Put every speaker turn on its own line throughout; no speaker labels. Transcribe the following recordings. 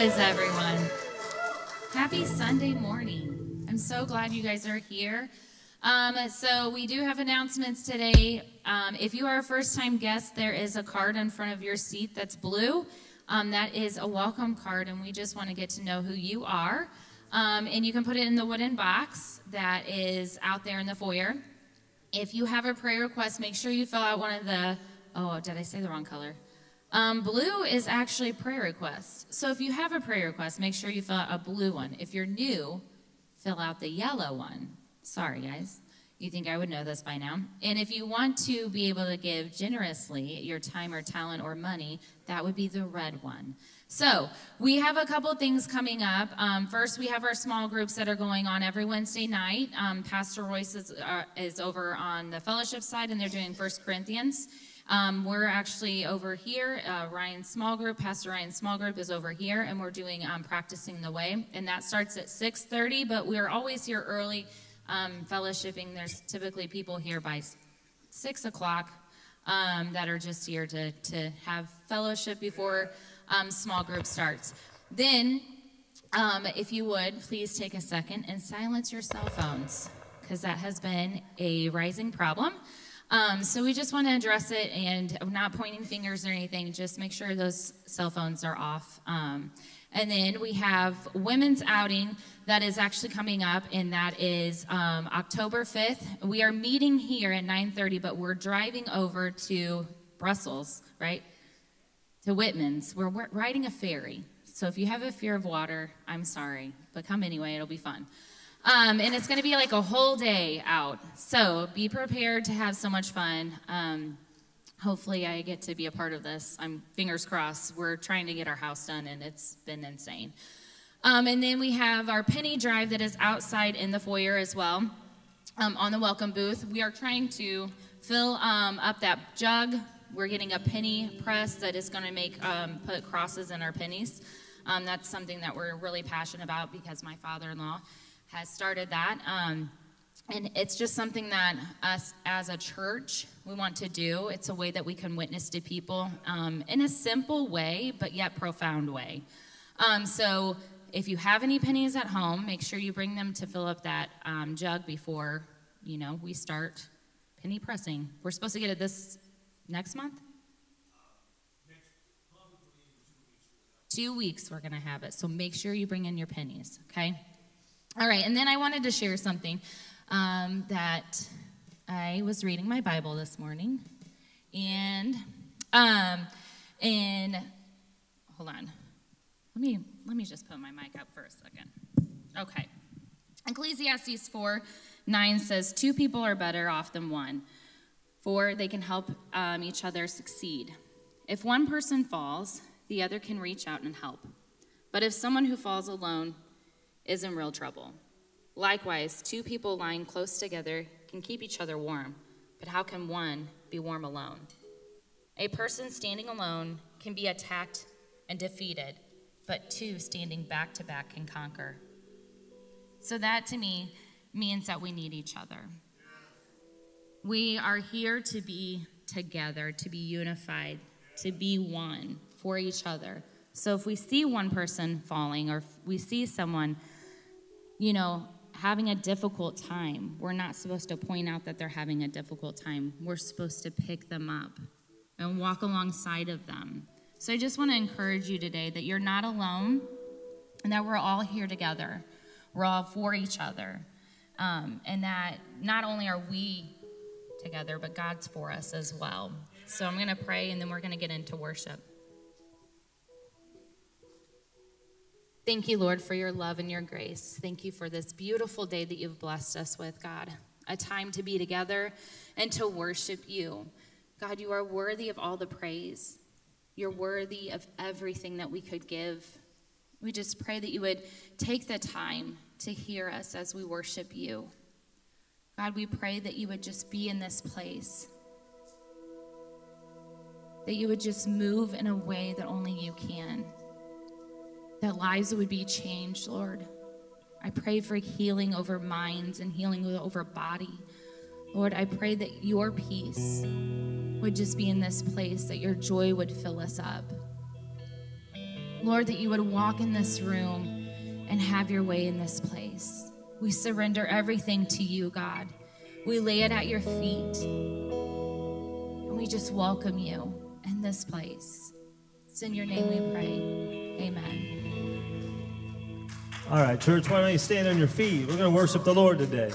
is everyone? Happy Sunday morning. I'm so glad you guys are here. Um, so we do have announcements today. Um, if you are a first-time guest, there is a card in front of your seat that's blue. Um, that is a welcome card, and we just want to get to know who you are. Um, and you can put it in the wooden box that is out there in the foyer. If you have a prayer request, make sure you fill out one of the, oh, did I say the wrong color? Um, blue is actually prayer request. So if you have a prayer request, make sure you fill out a blue one. If you're new, fill out the yellow one. Sorry, guys. You think I would know this by now. And if you want to be able to give generously your time or talent or money, that would be the red one. So we have a couple things coming up. Um, first, we have our small groups that are going on every Wednesday night. Um, Pastor Royce is, uh, is over on the fellowship side, and they're doing First Corinthians. Um, we're actually over here. Uh, Ryan's small group, Pastor Ryan's small group, is over here, and we're doing um, practicing the way, and that starts at 6:30. But we're always here early, um, fellowshipping. There's typically people here by six o'clock um, that are just here to to have fellowship before um, small group starts. Then, um, if you would, please take a second and silence your cell phones, because that has been a rising problem. Um, so we just want to address it and I'm not pointing fingers or anything, just make sure those cell phones are off. Um, and then we have women's outing that is actually coming up, and that is um, October 5th. We are meeting here at 9:30, but we're driving over to Brussels, right? to Whitman's. We're riding a ferry. So if you have a fear of water, I'm sorry, but come anyway, it'll be fun. Um, and it's going to be like a whole day out. So be prepared to have so much fun. Um, hopefully, I get to be a part of this. I'm fingers crossed. We're trying to get our house done, and it's been insane. Um, and then we have our penny drive that is outside in the foyer as well um, on the welcome booth. We are trying to fill um, up that jug we're getting a penny press that is going to make um, put crosses in our pennies. That's something that we're really passionate about because my father-in-law has started that. Um, and it's just something that us as a church we want to do. It's a way that we can witness to people um, in a simple way, but yet profound way. Um, so if you have any pennies at home, make sure you bring them to fill up that um, jug before you know we start penny pressing. We're supposed to get it this next month? Two weeks we're going to have it. So make sure you bring in your pennies, okay? All right, and then I wanted to share something um, that I was reading my Bible this morning, and um, and hold on, let me let me just put my mic up for a second. Okay, Ecclesiastes four nine says, Two people are better off than one for they can help um, each other succeed. If one person falls, the other can reach out and help. But if someone who falls alone is in real trouble, likewise, two people lying close together can keep each other warm. But how can one be warm alone? A person standing alone can be attacked and defeated, but two standing back to back can conquer. So that to me means that we need each other. We are here to be together, to be unified, to be one for each other. So if we see one person falling or we see someone, you know, having a difficult time, we're not supposed to point out that they're having a difficult time. We're supposed to pick them up and walk alongside of them. So I just want to encourage you today that you're not alone and that we're all here together. We're all for each other. Um, and that not only are we together, but God's for us as well. So I'm going to pray and then we're going to get into worship. Thank you, Lord, for your love and your grace. Thank you for this beautiful day that you've blessed us with, God. A time to be together and to worship you. God, you are worthy of all the praise. You're worthy of everything that we could give. We just pray that you would take the time to hear us as we worship you. God, we pray that you would just be in this place. That you would just move in a way that only you can. That lives would be changed, Lord. I pray for healing over minds and healing over body. Lord, I pray that your peace would just be in this place, that your joy would fill us up. Lord, that you would walk in this room and have your way in this place. We surrender everything to you, God. We lay it at your feet. And we just welcome you in this place. It's in your name we pray. Amen.
All right, church, why don't you stand on your feet? We're going to worship the Lord today.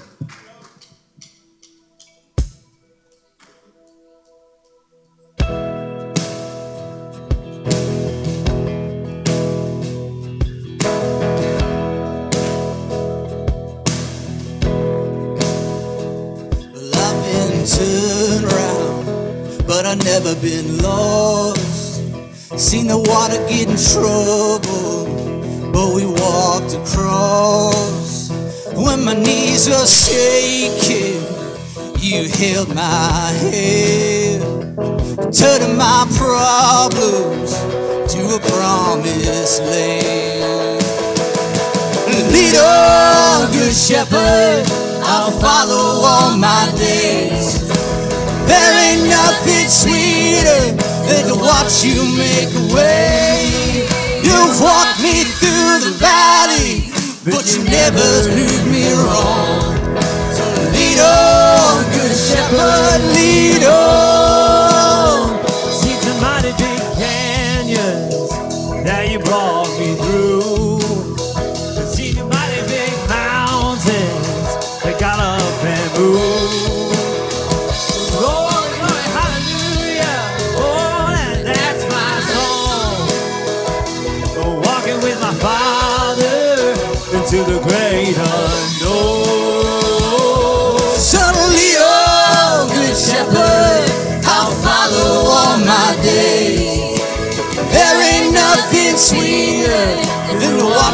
never been lost. Seen the water get in trouble, but we walked across. When my knees were shaking, you held my hand, turning my problems to a promised land. Lead on, good shepherd, I'll follow all my days. There ain't nothing sweeter than to watch you make a way. You've walked me through the valley, but you never proved me wrong. So lead on, good shepherd, lead on.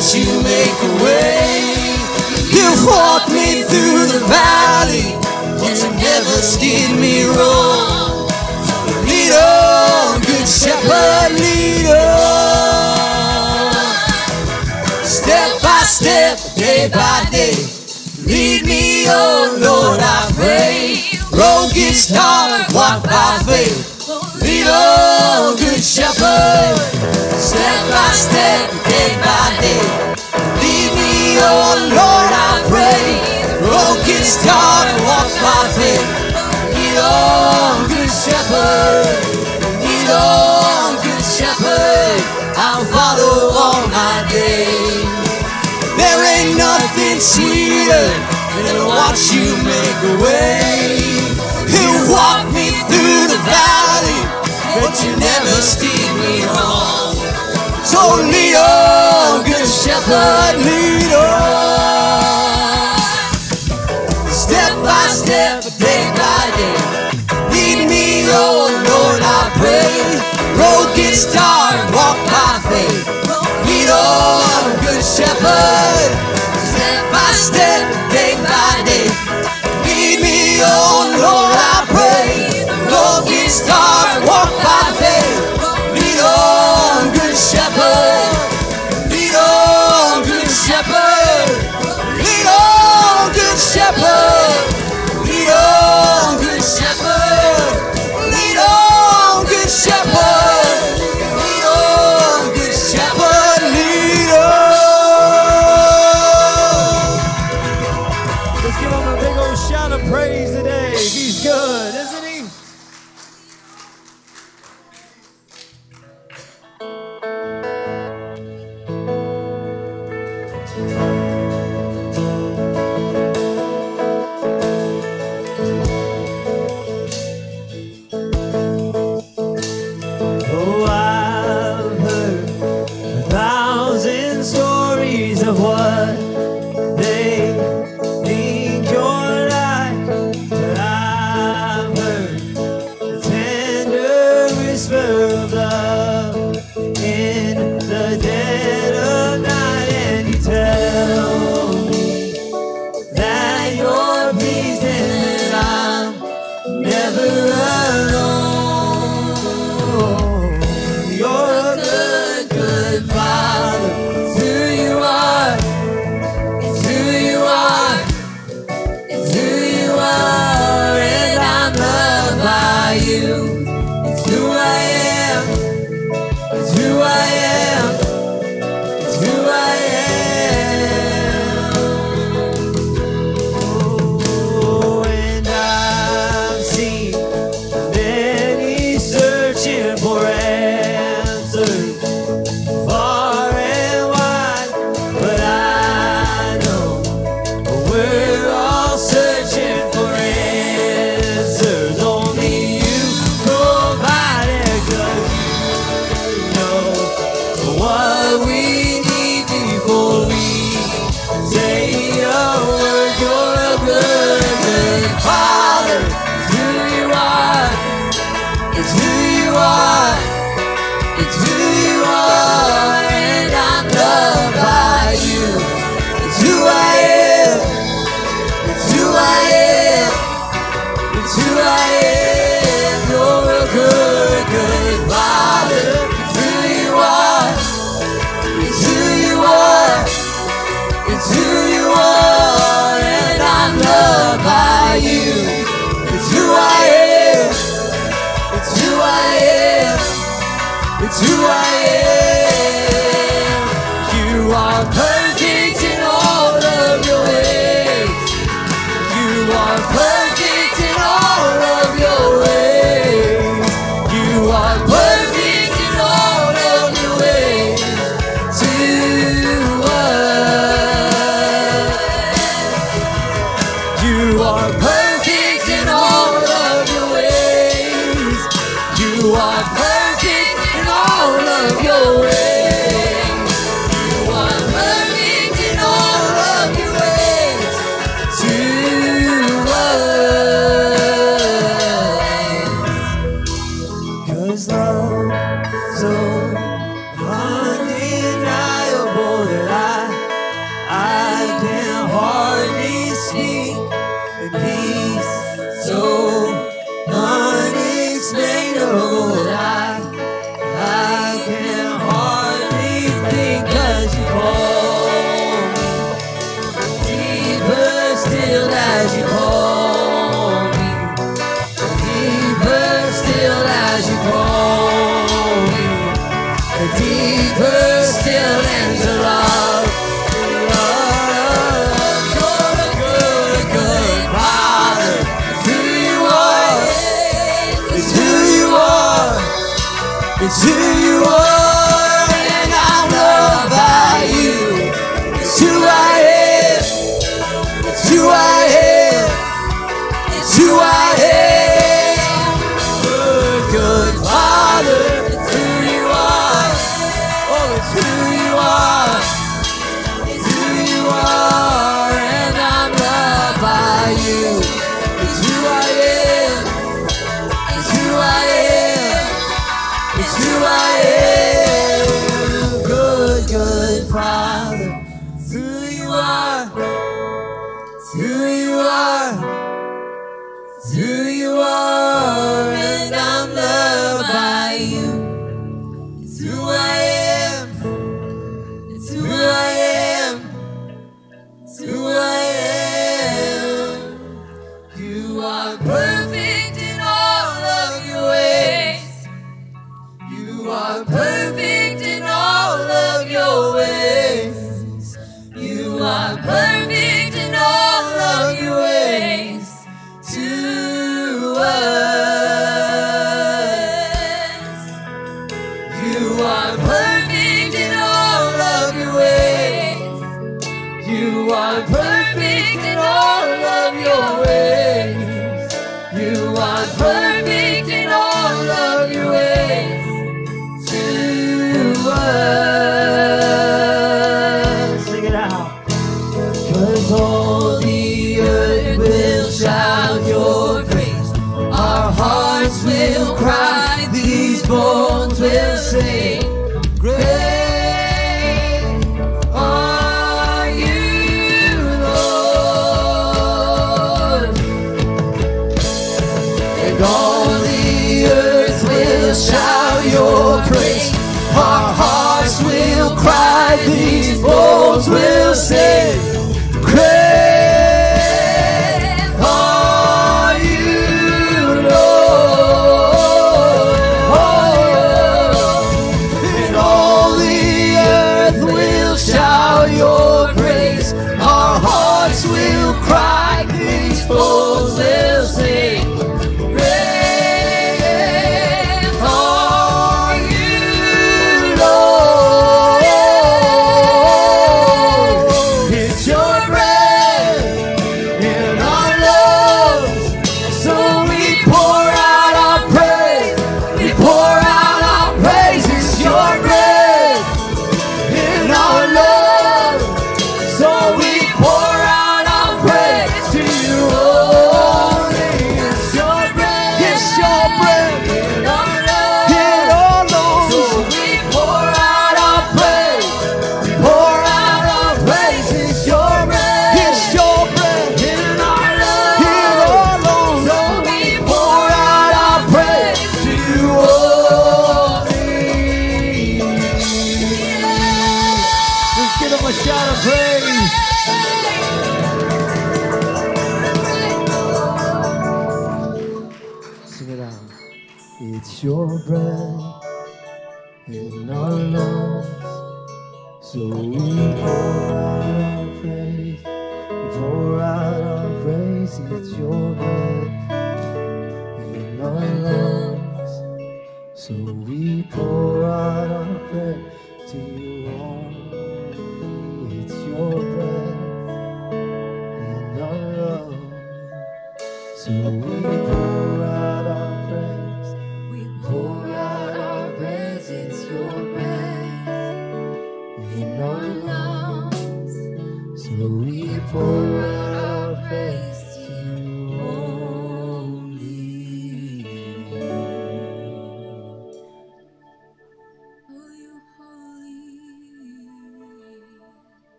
Watch you make a way. You've walked me through the valley, but you never steered me wrong. Lead on, good shepherd, lead on step, by step, day by day. Lead me, oh Lord, I pray. Road gets dark, walk by faith. On, good shepherd. Step by step, day by day. Lead me, oh Lord, I pray. Road gets walk by faith. Lead on, good shepherd. Lead on, good shepherd. I'll follow all my days. There ain't nothing sweeter than to watch you make a way. You walk me through the valley, but you never steer me wrong. So lead on, good shepherd, lead on. Step by step, day by day, lead me, oh Lord, I pray. Road gets dark, walk by faith Lead on, good shepherd. Step by step, day by day. Lead me on,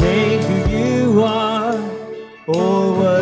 doesn't who you are or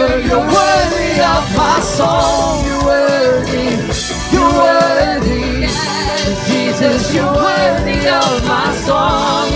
forever. You're worthy of my song. You're worthy. You're worthy. Jesus, you're worthy of my song.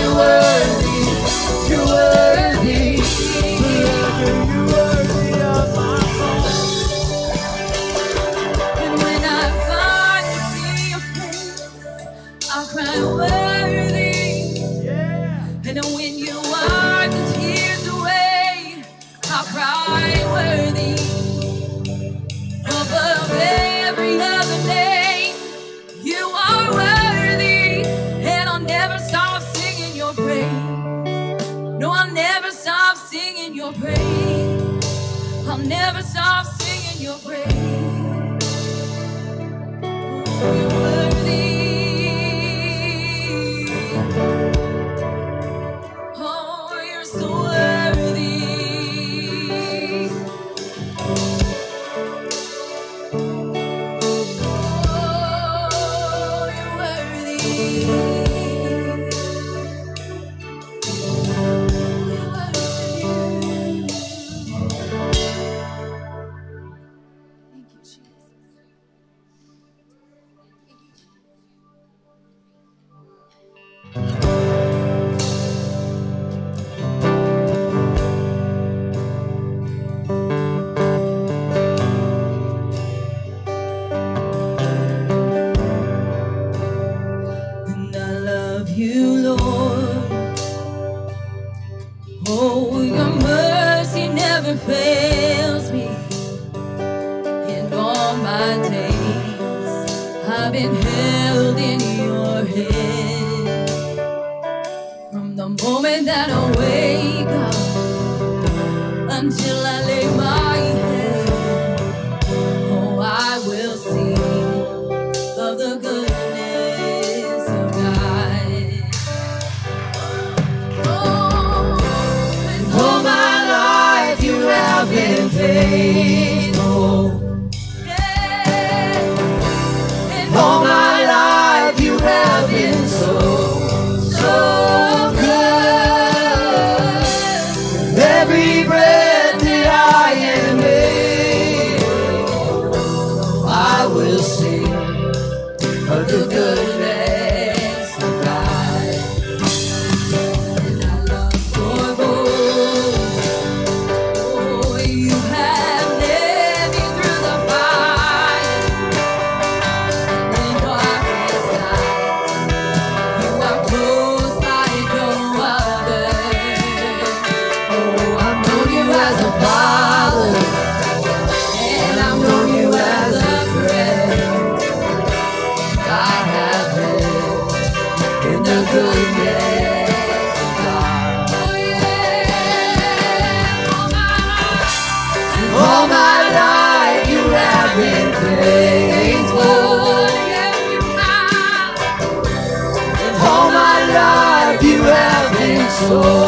my
days I've been held in your hands From the moment that I wake up Until I lay my head Oh, I will see of the goodness of God. Oh,
all my life you have been faithful. soul.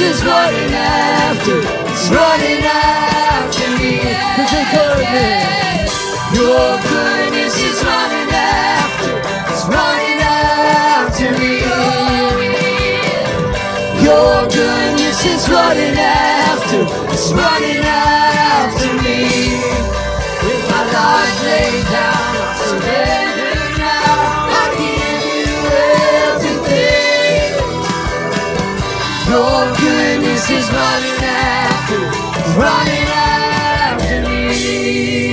Is running after, it's running after me. Cause your goodness, your goodness is running after, it's running after me. Your goodness is running after,
it's running after me.
With my life laid down, I surrender. is running after, running after me.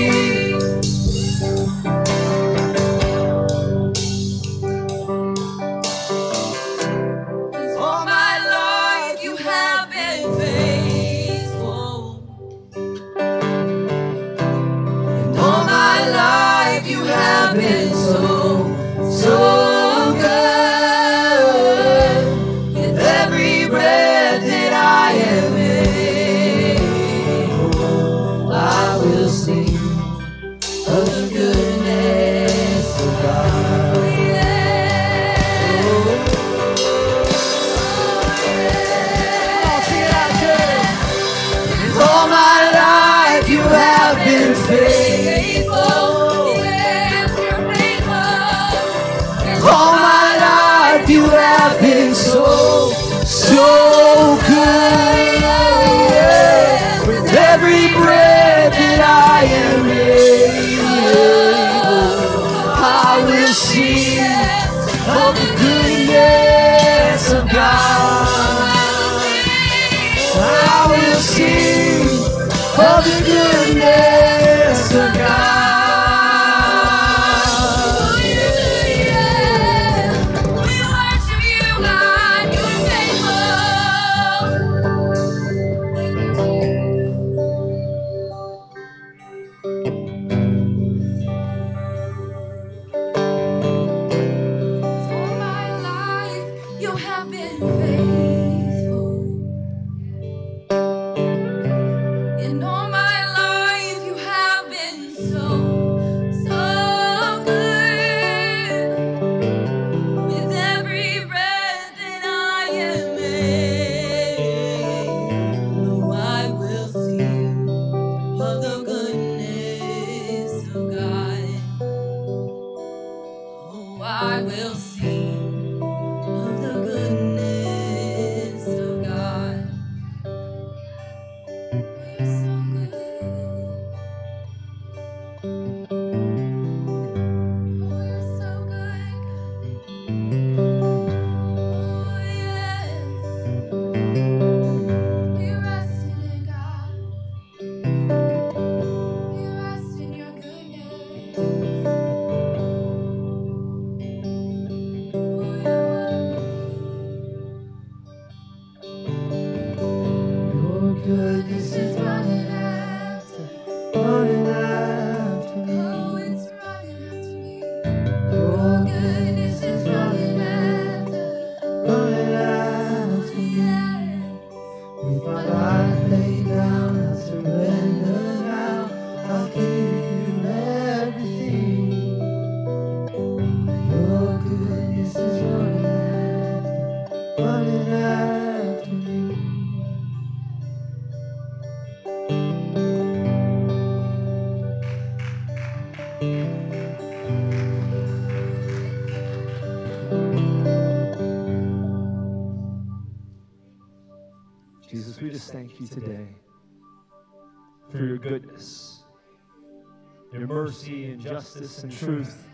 mercy and justice and truth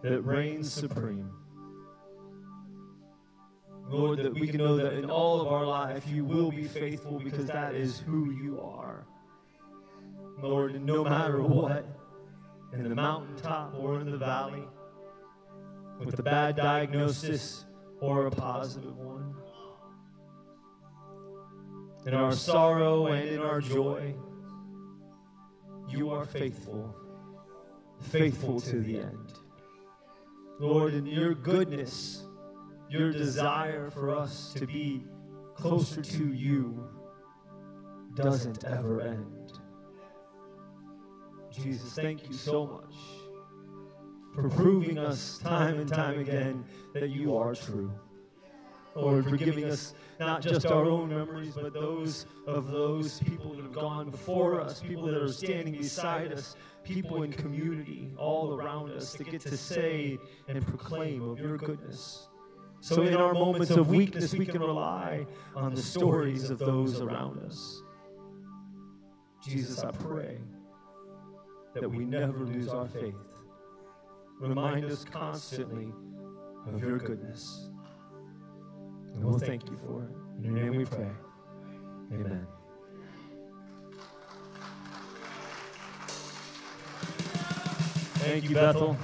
that reigns supreme. Lord, that we can know that in all of our life you will be faithful because that is who you are. Lord, no matter what, in the mountaintop or in the valley, with a bad diagnosis or a positive one, in our sorrow and in our joy you are faithful, faithful to the end. Lord, in your goodness, your desire for us to be closer to you doesn't ever end. Jesus, thank you so much for proving us time and time again that you are true. Lord, for giving us not just our own memories, but those of those people that have gone before us, people that are standing beside us, people in community all around us that get to say and proclaim of your goodness. So in our moments of weakness, we can rely on the stories of those around us. Jesus, I pray that we never lose our faith. Remind us constantly of your goodness. And we'll thank you for it. In your name we pray. Amen. Thank you, Bethel.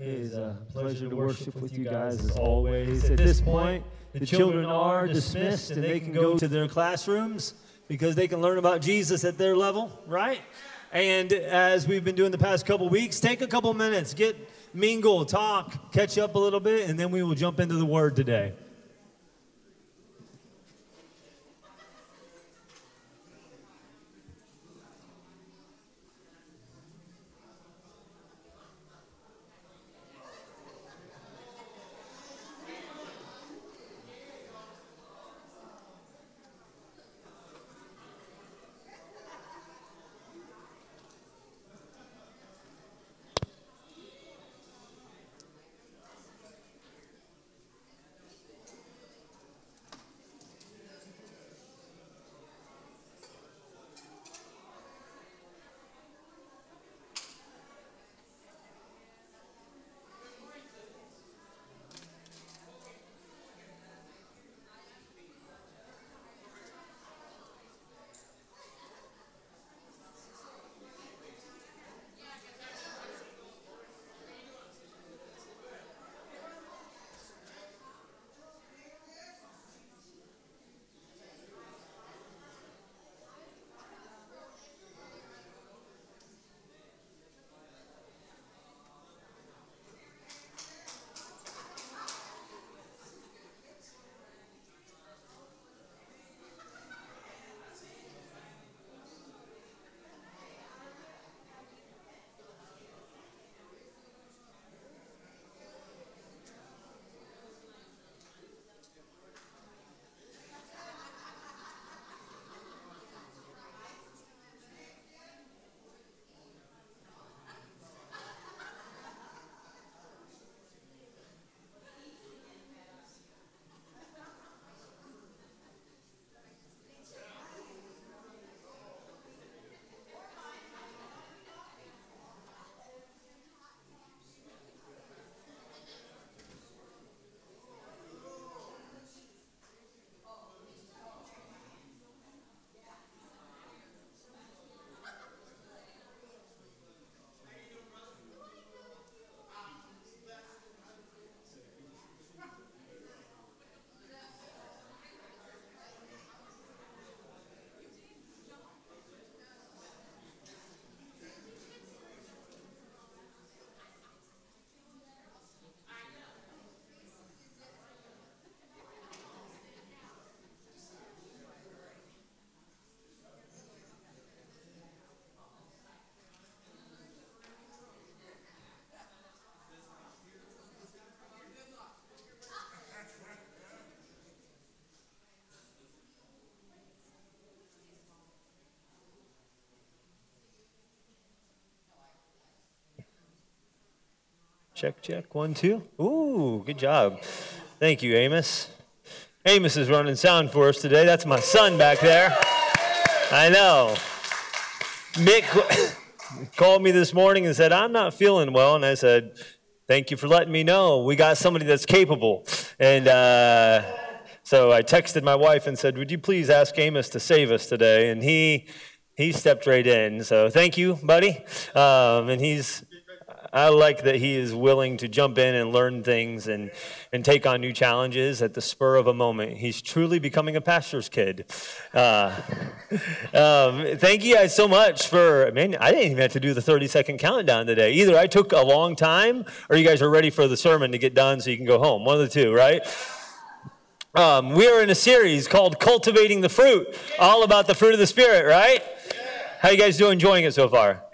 It is a pleasure to worship with you guys as always. At this point, the children are dismissed and they can go to their classrooms because they can learn about Jesus at their level, right? And as we've been doing the past couple weeks, take a couple minutes, get mingle, talk, catch up a little bit, and then we will jump into the word today. Check, check. One, two. Ooh, good job. Thank you, Amos. Amos is running sound for us today. That's my son back there. I know. Mick called me this morning and said, I'm not feeling well. And I said, Thank you for letting me know. We got somebody that's capable. And uh, so I texted my wife and said, Would you please ask Amos to save us today? And he he stepped right in. So thank you, buddy. Um, and he's I like that he is willing to jump in and learn things and, and take on new challenges at the spur of a moment. He's truly becoming a pastor's kid. Uh, um, thank you guys so much for, man, I didn't even have to do the 30 second countdown today. Either I took a long time or you guys are ready for the sermon to get done so you can go home. One of the two, right? Um, we are in a series called Cultivating the Fruit, all about the fruit of the Spirit, right? How you guys doing enjoying it so far?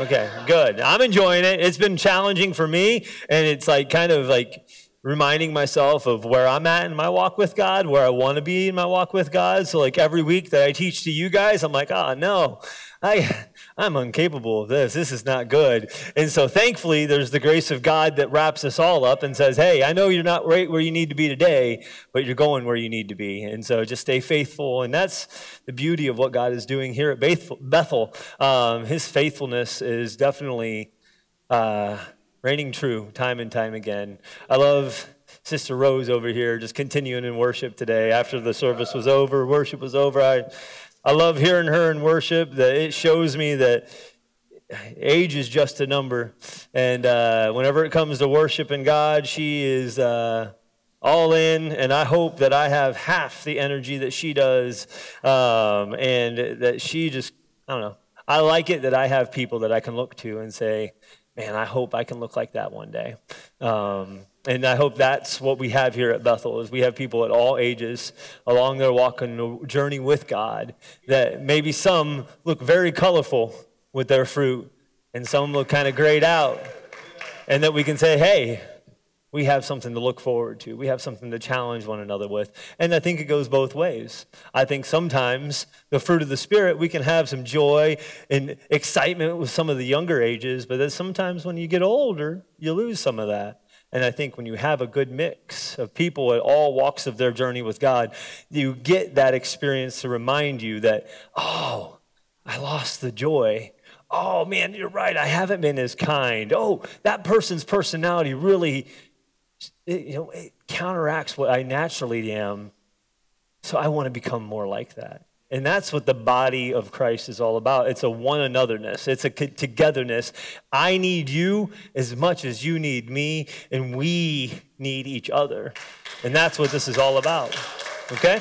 Okay, good. I'm enjoying it. It's been challenging for me, and it's like kind of like reminding myself of where I'm at in my walk with God, where I want to be in my walk with God. So like every week that I teach to you guys, I'm like, oh no, I I'm incapable of this. This is not good. And so thankfully there's the grace of God that wraps us all up and says, hey, I know you're not right where you need to be today, but you're going where you need to be. And so just stay faithful. And that's the beauty of what God is doing here at Bethel. Um, his faithfulness is definitely uh, reigning true time and time again. I love Sister Rose over here just continuing in worship today. After the service was over, worship was over, I, I love hearing her in worship. That it shows me that age is just a number. And uh, whenever it comes to worshiping God, she is uh, all in. And I hope that I have half the energy that she does. Um, and that she just, I don't know. I like it that I have people that I can look to and say, man, I hope I can look like that one day. Um, and I hope that's what we have here at Bethel is we have people at all ages along their walk and journey with God that maybe some look very colorful with their fruit and some look kind of grayed out. And that we can say, hey, we have something to look forward to. We have something to challenge one another with. And I think it goes both ways. I think sometimes the fruit of the Spirit, we can have some joy and excitement with some of the younger ages, but then sometimes when you get older, you lose some of that. And I think when you have a good mix of people at all walks of their journey with God, you get that experience to remind you that, oh, I lost the joy. Oh, man, you're right. I haven't been as kind. Oh, that person's personality really it, you know, it counteracts what I naturally am. So I want to become more like that. And that's what the body of Christ is all about. It's a one anotherness, it's a togetherness. I need you as much as you need me, and we need each other. And that's what this is all about. Okay?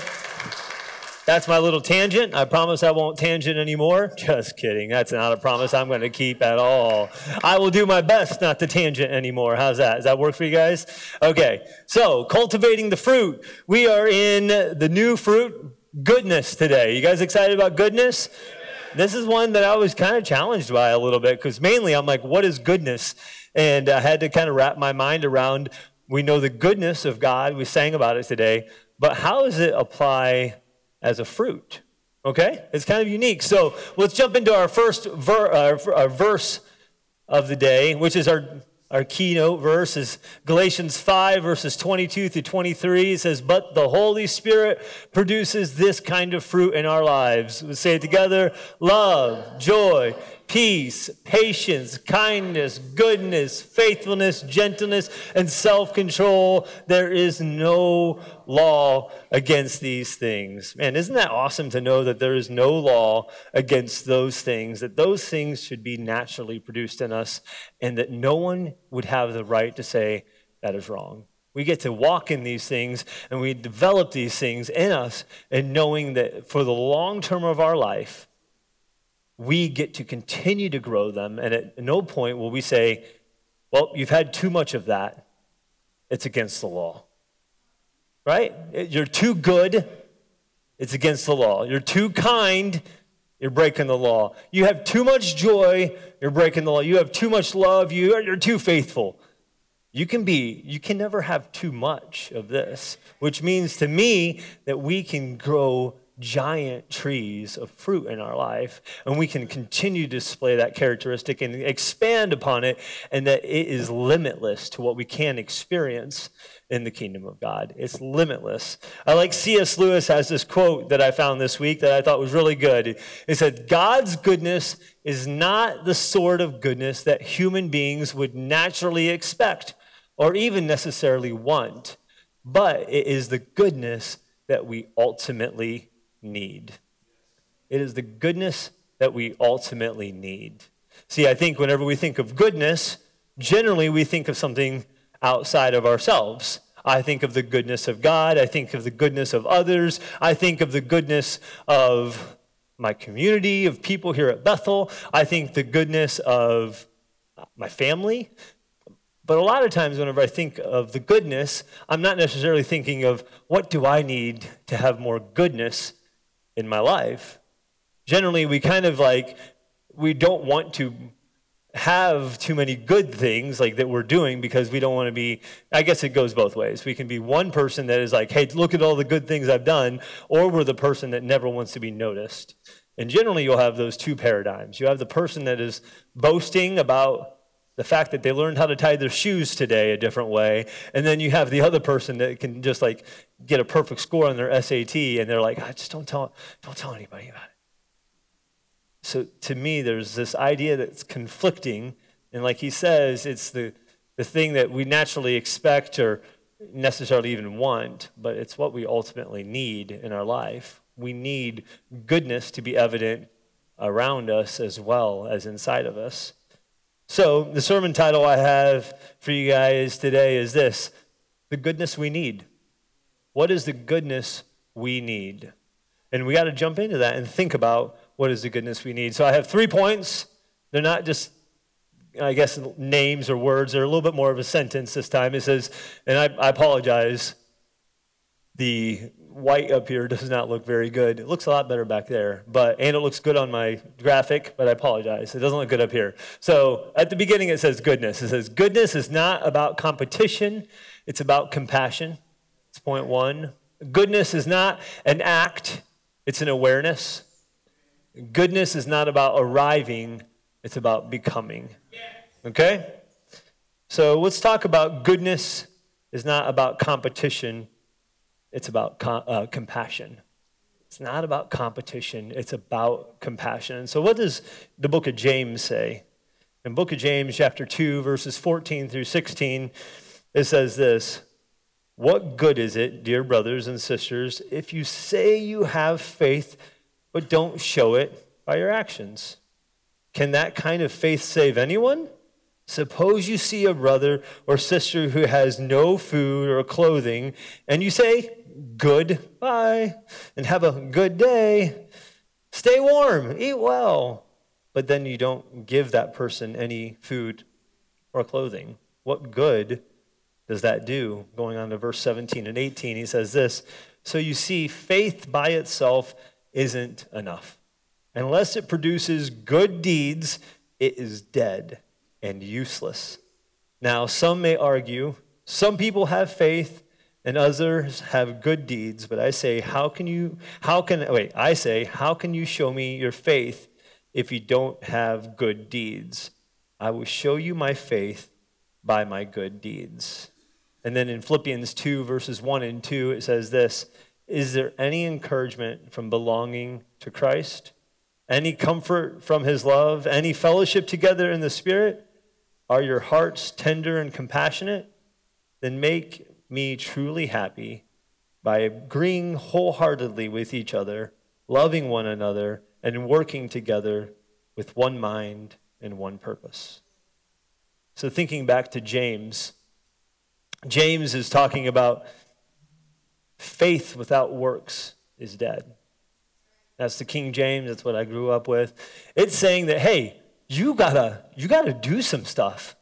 That's my little tangent. I promise I won't tangent anymore. Just kidding. That's not a promise I'm going to keep at all. I will do my best not to tangent anymore. How's that? Does that work for you guys? Okay. So, cultivating the fruit. We are in the new fruit, goodness, today. You guys excited about goodness? This is one that I was kind of challenged by a little bit because mainly I'm like, what is goodness? And I had to kind of wrap my mind around we know the goodness of God. We sang about it today. But how does it apply as a fruit. Okay? It's kind of unique. So let's jump into our first ver- uh, uh, verse of the day, which is our, our keynote verse, is Galatians 5, verses 22 through 23. It says, But the Holy Spirit produces this kind of fruit in our lives. Let's say it together love, joy, peace, patience, kindness, goodness, faithfulness, gentleness, and self control. There is no law against these things. Man, isn't that awesome to know that there is no law against those things, that those things should be naturally produced in us, and that no one would have the right to say that is wrong? We get to walk in these things and we develop these things in us, and knowing that for the long term of our life, we get to continue to grow them. And at no point will we say, well, you've had too much of that. It's against the law. Right? You're too good. It's against the law. You're too kind. You're breaking the law. You have too much joy. You're breaking the law. You have too much love. You, you're too faithful. You can be, you can never have too much of this, which means to me that we can grow giant trees of fruit in our life, and we can continue to display that characteristic and expand upon it, and that it is limitless to what we can experience in the kingdom of God. It's limitless. I like C.S. Lewis has this quote that I found this week that I thought was really good. It said, God's goodness is not the sort of goodness that human beings would naturally expect or even necessarily want, but it is the goodness that we ultimately need. It is the goodness that we ultimately need. See, I think whenever we think of goodness, generally we think of something outside of ourselves. I think of the goodness of God. I think of the goodness of others. I think of the goodness of my community, of people here at Bethel. I think the goodness of my family. But a lot of times, whenever I think of the goodness, I'm not necessarily thinking of what do I need to have more goodness in my life. Generally, we kind of like, we don't want to have too many good things like that we're doing because we don't want to be i guess it goes both ways we can be one person that is like hey look at all the good things i've done or we're the person that never wants to be noticed and generally you'll have those two paradigms you have the person that is boasting about the fact that they learned how to tie their shoes today a different way and then you have the other person that can just like get a perfect score on their sat and they're like I just don't tell don't tell anybody about it so to me, there's this idea that's conflicting. And like he says, it's the, the thing that we naturally expect or necessarily even want, but it's what we ultimately need in our life. We need goodness to be evident around us as well as inside of us. So, the sermon title I have for you guys today is this The Goodness We Need. What is the goodness we need? And we got to jump into that and think about what is the goodness we need. So I have three points. They're not just, I guess, names or words. They're a little bit more of a sentence this time. It says, and I, I apologize, the white up here does not look very good. It looks a lot better back there, but and it looks good on my graphic, but I apologize. It doesn't look good up here. So at the beginning it says goodness. It says goodness is not about competition, it's about compassion. It's point 1. Goodness is not an act, it's an awareness. Goodness is not about arriving, it's about becoming. Okay? So let's talk about goodness is not about competition, it's about uh, compassion. It's not about competition, it's about compassion. And so what does the book of James say? In book of James chapter 2 verses 14 through 16 it says this, what good is it, dear brothers and sisters, if you say you have faith but don't show it by your actions. Can that kind of faith save anyone? Suppose you see a brother or sister who has no food or clothing, and you say, Good, bye, and have a good day. Stay warm, eat well. But then you don't give that person any food or clothing. What good does that do? Going on to verse 17 and 18, he says this So you see, faith by itself isn't enough. Unless it produces good deeds, it is dead and useless. Now, some may argue, some people have faith and others have good deeds, but I say, how can you, how can, wait, I say, how can you show me your faith if you don't have good deeds? I will show you my faith by my good deeds. And then in Philippians 2, verses 1 and 2, it says this is there any encouragement from belonging to Christ? Any comfort from his love? Any fellowship together in the Spirit? Are your hearts tender and compassionate? Then make me truly happy by agreeing wholeheartedly with each other, loving one another, and working together with one mind and one purpose. So, thinking back to James, James is talking about faith without works is dead. That's the King James, that's what I grew up with. It's saying that, hey, you gotta, you gotta do some stuff.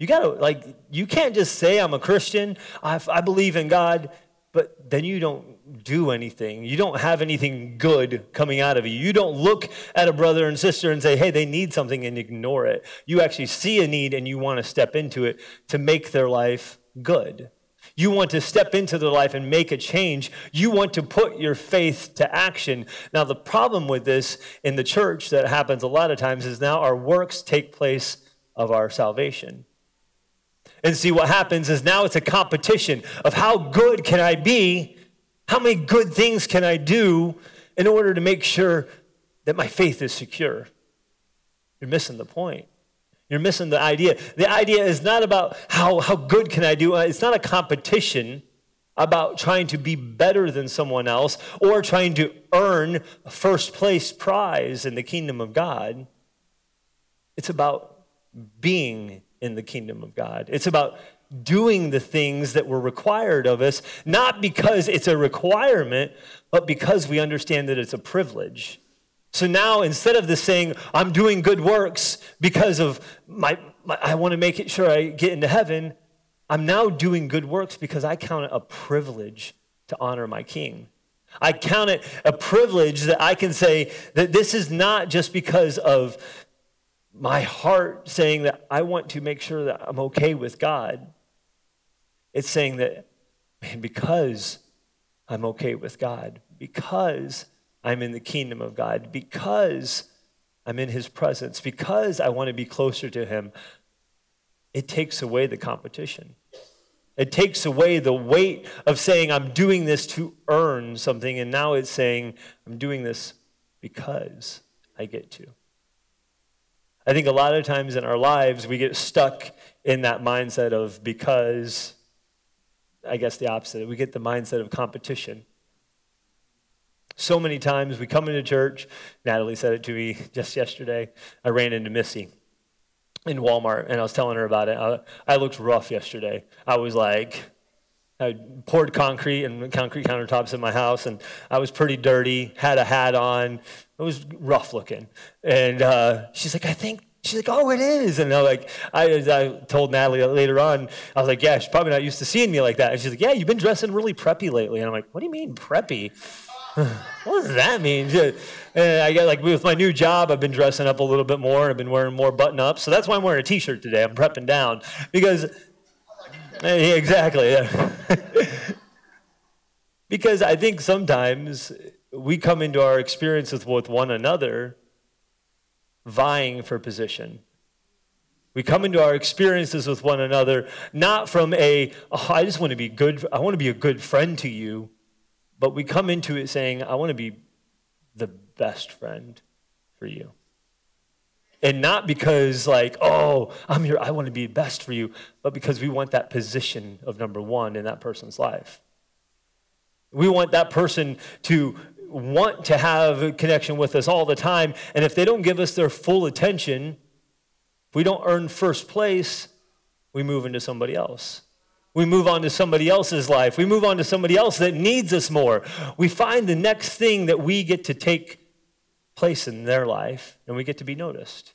You gotta, like, you can't just say, I'm a Christian, I, I believe in God, but then you don't do anything. You don't have anything good coming out of you. You don't look at a brother and sister and say, hey, they need something and ignore it. You actually see a need and you want to step into it to make their life good. You want to step into their life and make a change. You want to put your faith to action. Now, the problem with this in the church that happens a lot of times is now our works take place of our salvation. And see, what happens is now it's a competition of how good can I be? How many good things can I do in order to make sure that my faith is secure? You're missing the point. You're missing the idea. The idea is not about how, how good can I do. Uh, it's not a competition about trying to be better than someone else or trying to earn a first place prize in the kingdom of God. It's about being in the kingdom of God. It's about doing the things that were required of us, not because it's a requirement, but because we understand that it's a privilege. So now, instead of this saying, I'm doing good works because of my, my I want to make it sure I get into heaven, I'm now doing good works because I count it a privilege to honor my king. I count it a privilege that I can say that this is not just because of my heart saying that I want to make sure that I'm okay with God. It's saying that, man, because I'm okay with God, because I'm in the kingdom of God, because I'm in his presence, because I want to be closer to him, it takes away the competition. It takes away the weight of saying, I'm doing this to earn something, and now it's saying, I'm doing this because I get to. I think a lot of times in our lives, we get stuck in that mindset of because, I guess the opposite. We get the mindset of competition. So many times we come into church, Natalie said it to me just yesterday. I ran into Missy in Walmart and I was telling her about it. I, I looked rough yesterday. I was like, I poured concrete and concrete countertops in my house, and I was pretty dirty, had a hat on. It was rough looking. And uh, she's like, I think, she's like, oh, it is. And I'm like, I, I told Natalie later on, I was like, yeah, she's probably not used to seeing me like that. And she's like, yeah, you've been dressing really preppy lately. And I'm like, what do you mean preppy? what does that mean? And I get like with my new job, I've been dressing up a little bit more. I've been wearing more button ups. So that's why I'm wearing a t shirt today. I'm prepping down because, yeah, exactly. Yeah. because I think sometimes we come into our experiences with one another vying for position. We come into our experiences with one another not from a, oh, I just want to be good, I want to be a good friend to you but we come into it saying, I want to be the best friend for you. And not because, like, oh, I'm here, I want to be best for you, but because we want that position of number one in that person's life. We want that person to want to have a connection with us all the time. And if they don't give us their full attention, if we don't earn first place, we move into somebody else. We move on to somebody else's life. We move on to somebody else that needs us more. We find the next thing that we get to take place in their life and we get to be noticed.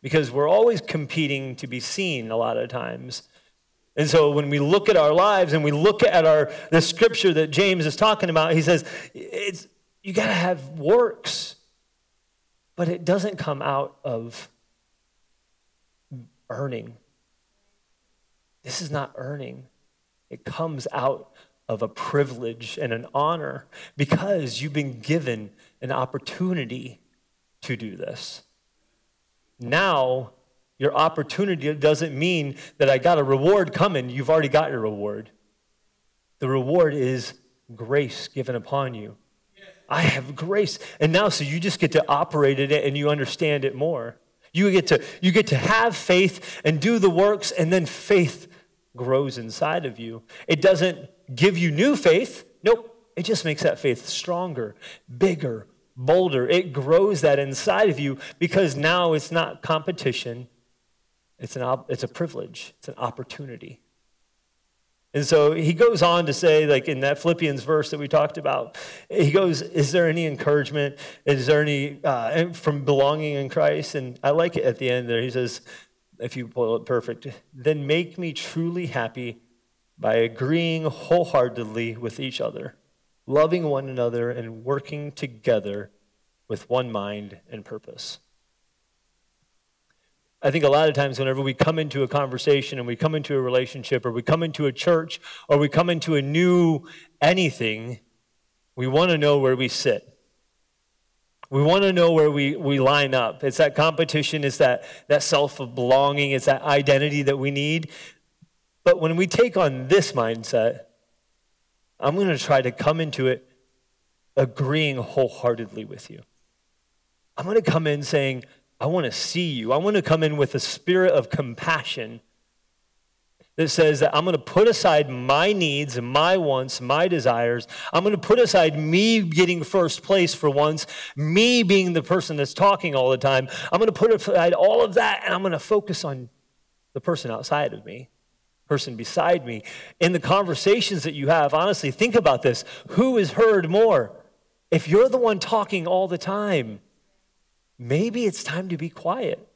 Because we're always competing to be seen a lot of times. And so when we look at our lives and we look at our the scripture that James is talking about, he says it's you got to have works. But it doesn't come out of earning this is not earning, it comes out of a privilege and an honor because you've been given an opportunity to do this. Now, your opportunity doesn't mean that I got a reward coming. You've already got your reward. The reward is grace given upon you. I have grace. And now, so you just get to operate in it and you understand it more. You get to, you get to have faith and do the works, and then faith grows inside of you. It doesn't give you new faith. It just makes that faith stronger, bigger, bolder. It grows that inside of you because now it's not competition. It's, an, it's a privilege. It's an opportunity. And so he goes on to say, like in that Philippians verse that we talked about, he goes, Is there any encouragement? Is there any uh, from belonging in Christ? And I like it at the end there. He says, if you pull it perfect, then make me truly happy by agreeing wholeheartedly with each other, loving one another, and working together with one mind and purpose. I think a lot of times, whenever we come into a conversation and we come into a relationship or we come into a church or we come into a new anything, we want to know where we sit. We want to know where we, we line up. It's that competition, it's that, that self of belonging, it's that identity that we need. But when we take on this mindset, I'm going to try to come into it agreeing wholeheartedly with you. I'm going to come in saying, I want to see you. I want to come in with a spirit of compassion that says that I'm going to put aside my needs, my wants, my desires. I'm going to put aside me getting first place for once, me being the person that's talking all the time. I'm going to put aside all of that and I'm going to focus on the person outside of me, person beside me. In the conversations that you have, honestly, think about this. Who is heard more? If you're the one talking all the time, maybe it's time to be quiet.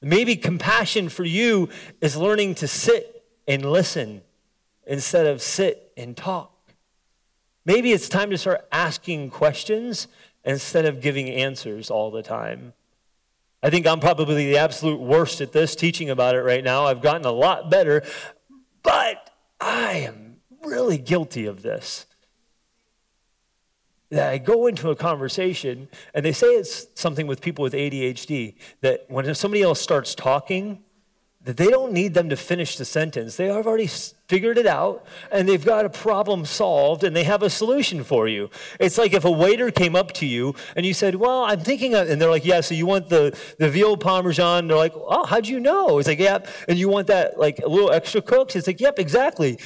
Maybe compassion for you is learning to sit and listen instead of sit and talk. Maybe it's time to start asking questions instead of giving answers all the time. I think I'm probably the absolute worst at this, teaching about it right now. I've gotten a lot better, but I am really guilty of this. That I go into a conversation and they say it's something with people with ADHD that when somebody else starts talking, that they don't need them to finish the sentence. They have already figured it out and they've got a problem solved and they have a solution for you. It's like if a waiter came up to you and you said, Well, I'm thinking, of, and they're like, Yeah, so you want the, the veal parmesan? And They're like, Oh, how'd you know? It's like, Yep. And you want that like a little extra cooked? It's like, Yep, exactly.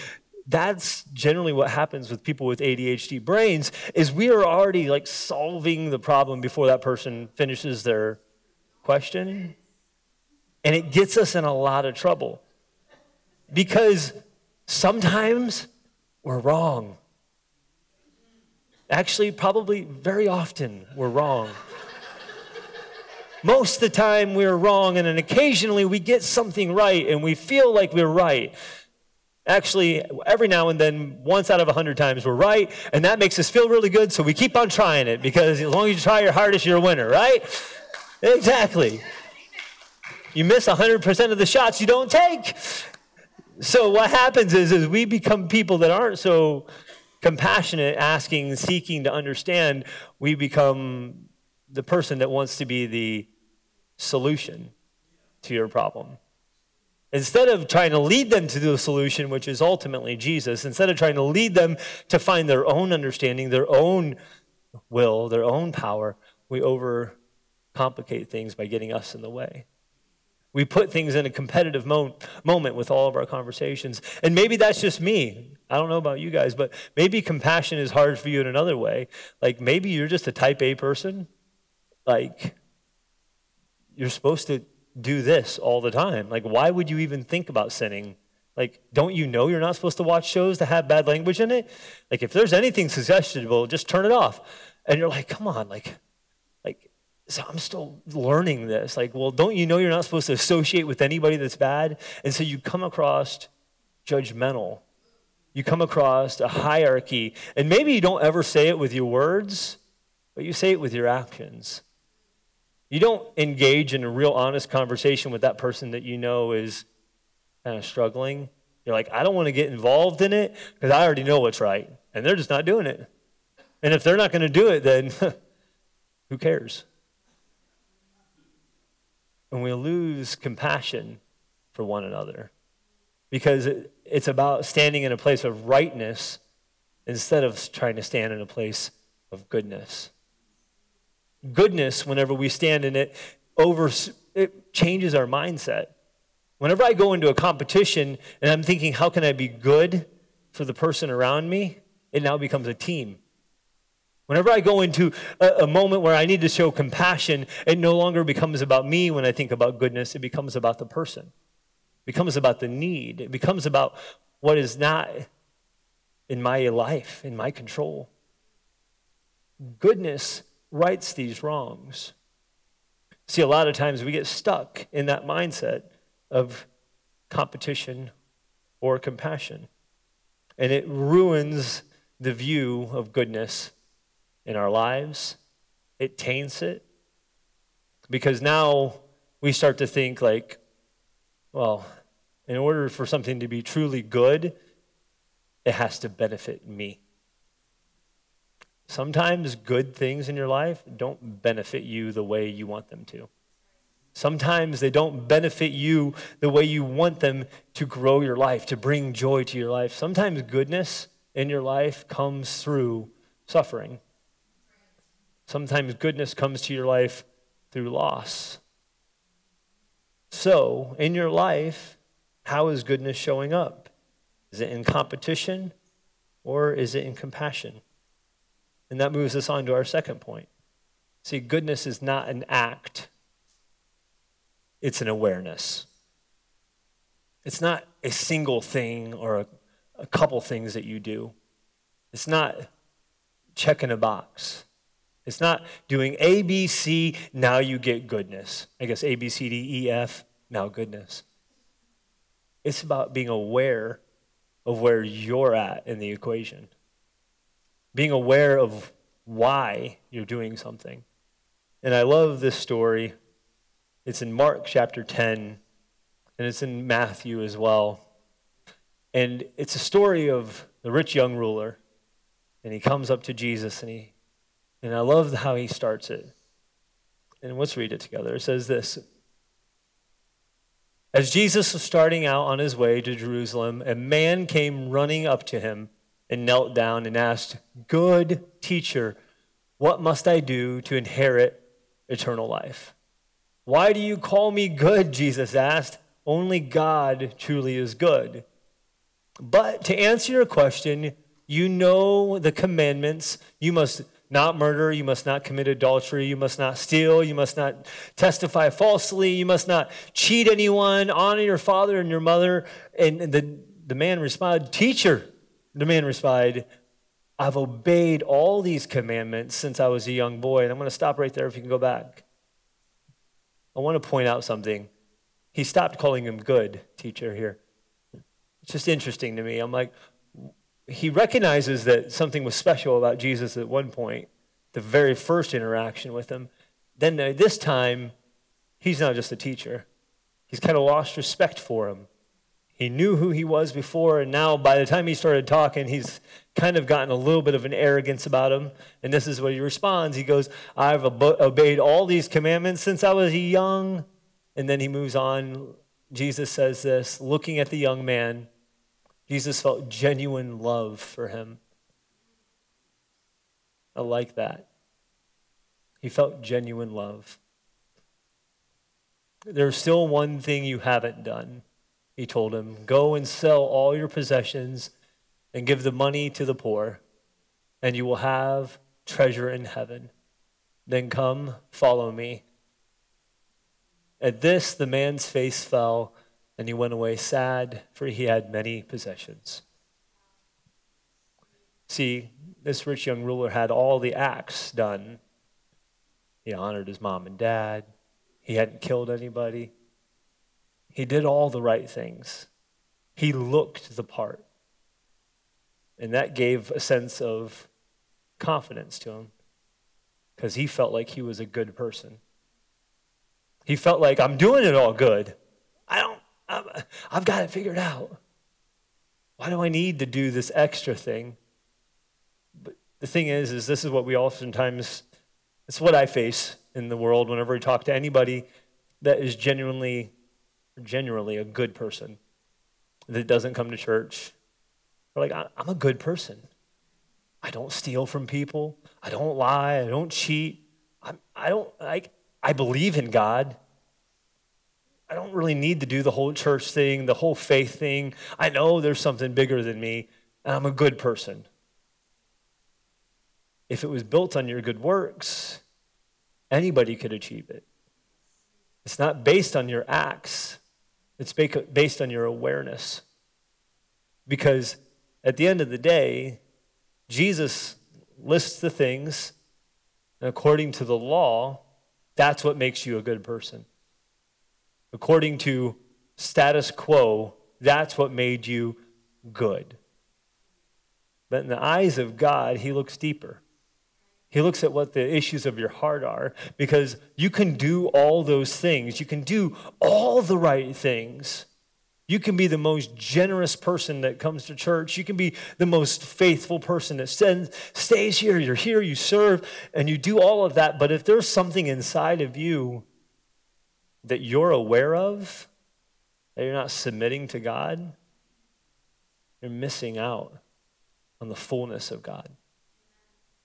That's generally what happens with people with ADHD brains is we are already like solving the problem before that person finishes their question and it gets us in a lot of trouble because sometimes we're wrong. Actually, probably very often we're wrong. Most of the time we're wrong, and then occasionally we get something right and we feel like we're right. Actually, every now and then, once out of a hundred times, we're right, and that makes us feel really good, so we keep on trying it because as long as you try your hardest, you're a winner, right? Exactly. You miss 100% of the shots you don't take. So what happens is, is we become people that aren't so compassionate, asking, seeking to understand. We become the person that wants to be the solution to your problem. Instead of trying to lead them to the solution, which is ultimately Jesus, instead of trying to lead them to find their own understanding, their own will, their own power, we overcomplicate things by getting us in the way. We put things in a competitive mo- moment with all of our conversations. And maybe that's just me. I don't know about you guys, but maybe compassion is hard for you in another way. Like maybe you're just a type A person. Like you're supposed to do this all the time. Like why would you even think about sinning? Like, don't you know you're not supposed to watch shows that have bad language in it? Like, if there's anything suggestible, just turn it off. And you're like, come on, like, so I'm still learning this. Like, well, don't you know you're not supposed to associate with anybody that's bad? And so you come across judgmental. You come across a hierarchy. And maybe you don't ever say it with your words, but you say it with your actions. You don't engage in a real honest conversation with that person that you know is kind of struggling. You're like, I don't want to get involved in it because I already know what's right. And they're just not doing it. And if they're not going to do it, then who cares? And we lose compassion for one another because it's about standing in a place of rightness instead of trying to stand in a place of goodness. Goodness, whenever we stand in it, over it changes our mindset. Whenever I go into a competition and I'm thinking, how can I be good for the person around me? It now becomes a team. Whenever I go into a, a, moment where I need to show compassion, it no longer becomes about me when I think about goodness. It becomes about the person. It becomes about the need. It becomes about what is not in my life, in my control. Goodness rights these wrongs. See, a lot of times we get stuck in that mindset of competition or compassion, and it ruins the view of goodness in our lives, it taints it. Because now we start to think, like, well, in order for something to be truly good, it has to benefit me. Sometimes good things in your life don't benefit you the way you want them to. Sometimes they don't benefit you the way you want them to grow your life, to bring joy to your life. Sometimes goodness in your life comes through suffering. Sometimes goodness comes to your life through loss. So, in your life, how is goodness showing up? Is it in competition or is it in compassion? And that moves us on to our second point. See, goodness is not an act, it's an awareness. It's not a single thing or a, a couple things that you do. It's not checking a box. It's not doing A, B, C, now you get goodness. I guess A, B, C, D, E, F, now goodness. It's about being aware of where you're at in the equation, being aware of why you're doing something. And I love this story It's in Mark chapter 10, and it's in Matthew as well. And it's a story of the rich young ruler. And he comes up to Jesus, and, he, and I love how he starts it. And let's read it together. It says this As Jesus was starting out on his way to Jerusalem, a man came running up to him and knelt down and asked, Good teacher, what must I do to inherit eternal life? Why do you call me good? Jesus asked. Only God truly is good. But to answer your question, you know the commandments. You must not murder, you must not commit adultery, you must not steal, you must not testify falsely, you must not cheat anyone, honor your father and your mother. And the, the man responded, Teacher, the man responded, I've obeyed all these commandments since I was a young boy. And I'm going to stop right there if you can go back. I want to point out something. He stopped calling him good, teacher, here. It's just interesting to me. I'm like, he recognizes that something was special about Jesus at one point, the very first interaction with him. Then this time, he's not just a teacher, he's kind of lost respect for him. He knew who he was before, and now by the time he started talking, he's kind of gotten a little bit of an arrogance about him. And this is what he responds. He goes, I've obeyed all these commandments since I was young. And then he moves on. Jesus says this, looking at the young man, Jesus felt genuine love for him. I like that. He felt genuine love. There's still one thing you haven't done, he told him. Go and sell all your possessions and give the money to the poor, and you will have treasure in heaven. Then come, follow me. At this, the man's face fell and he went away sad, for he had many possessions. See, this rich young ruler had all the acts done. He honored his mom and dad, he hadn't killed anybody. He did all the right things. He looked the part. And that gave a sense of confidence to him because he felt like he was a good person. He felt like, I'm doing it all good. I don't, i have got it figured out. Why do I need to do this extra thing? But the thing is, is this is what we oftentimes, it's what I face in the world whenever I talk to anybody that is genuinely, genuinely a good person that doesn't come to church. They're like, I'm a good person. I don't steal from people. I don't lie. I don't cheat. I'm, I don't like. I believe in God. I don't really need to do the whole church thing, the whole faith thing. I know there's something bigger than me, and I'm a good person. If it was built on your good works, anybody could achieve it. It's not based on your acts, it's based on your awareness. Because at the end of the day, Jesus lists the things, and according to the law, that's what makes you a good person according to status quo, that's what made you good. But in the eyes of God, He looks deeper. He looks at what the issues of your heart are because you can do all those things. You can do all the right things. You can be the most generous person that comes to church. You can be the most faithful person that stays here. You're here, you serve, and you do all of that. But if there's something inside of you that you're aware of, that you're not submitting to God, you're missing out on the fullness of God.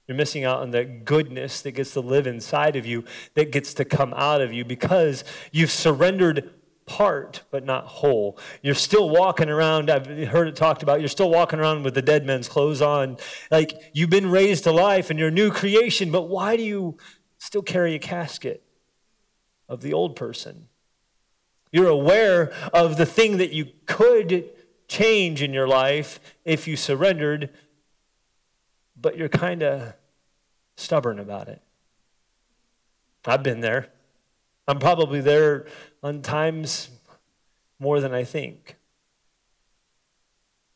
You're missing out on the goodness that gets to live inside of you, that gets to come out of you because you've surrendered part but not whole. You're still walking around, I've heard it talked about, you're still walking around with the dead man's clothes on. Like you've been raised to life and you're a new creation, but why do you still carry a casket? Of the old person. You're aware of the thing that you could change in your life if you surrendered, but you're kind of stubborn about it. I've been there. I'm probably there on times more than I think.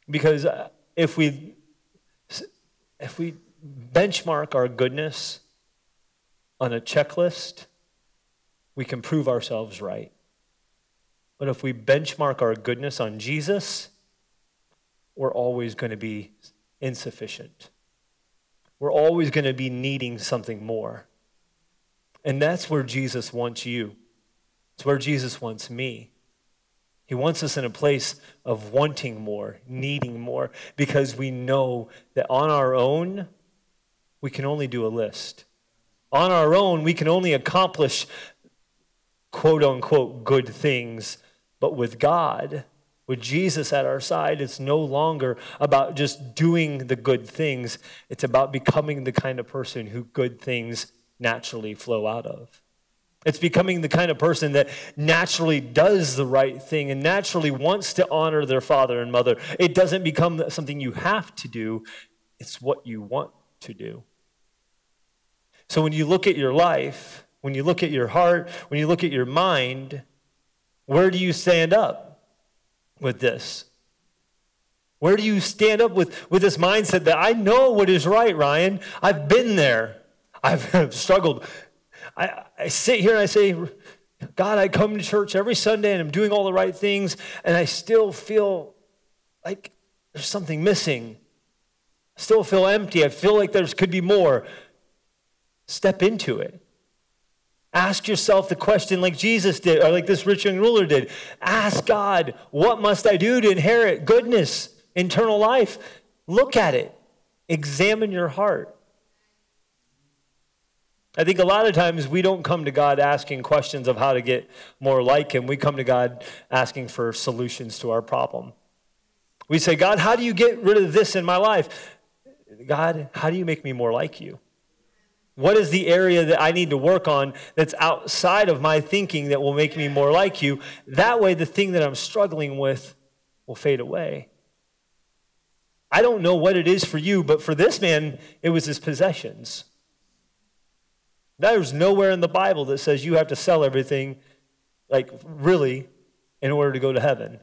Because uh, if we if we benchmark our goodness on a checklist, we can prove ourselves right. But if we benchmark our goodness on Jesus, we're always going to be insufficient. We're always going to be needing something more. And that's where Jesus wants you. It's where Jesus wants me. He wants us in a place of wanting more, needing more, because we know that on our own, we can only do a list. On our own, we can only accomplish quote unquote good things. But with God, with Jesus at our side, it's no longer about just doing the good things, it's about becoming the kind of person who good things naturally flow out of. It's becoming the kind of person that naturally does the right thing and naturally wants to honor their father and mother. It doesn't become something you have to do, it's what you want to do. So when you look at your life, when you look at your heart, when you look at your mind, where do you stand up with this? Where do you stand up with, with this mindset that I know what is right, Ryan? I've been there. I've struggled I, I sit here and I say, God, I come to church every Sunday and I'm doing all the right things, and I still feel like there's something missing. I still feel empty. I feel like there could be more. Step into it. Ask yourself the question like Jesus did, or like this rich young ruler did. Ask God, what must I do to inherit goodness, eternal life? Look at it. Examine your heart. I think a lot of times we don't come to God asking questions of how to get more like Him. We come to God asking for solutions to our problem. We say, God, how do you get rid of this in my life? God, how do you make me more like you? What is the area that I need to work on that's outside of my thinking that will make me more like you? That way, the thing that I'm struggling with will fade away. I don't know what it is for you, but for this man, it was his possessions. There's nowhere in the Bible that says you have to sell everything, like really, in order to go to heaven.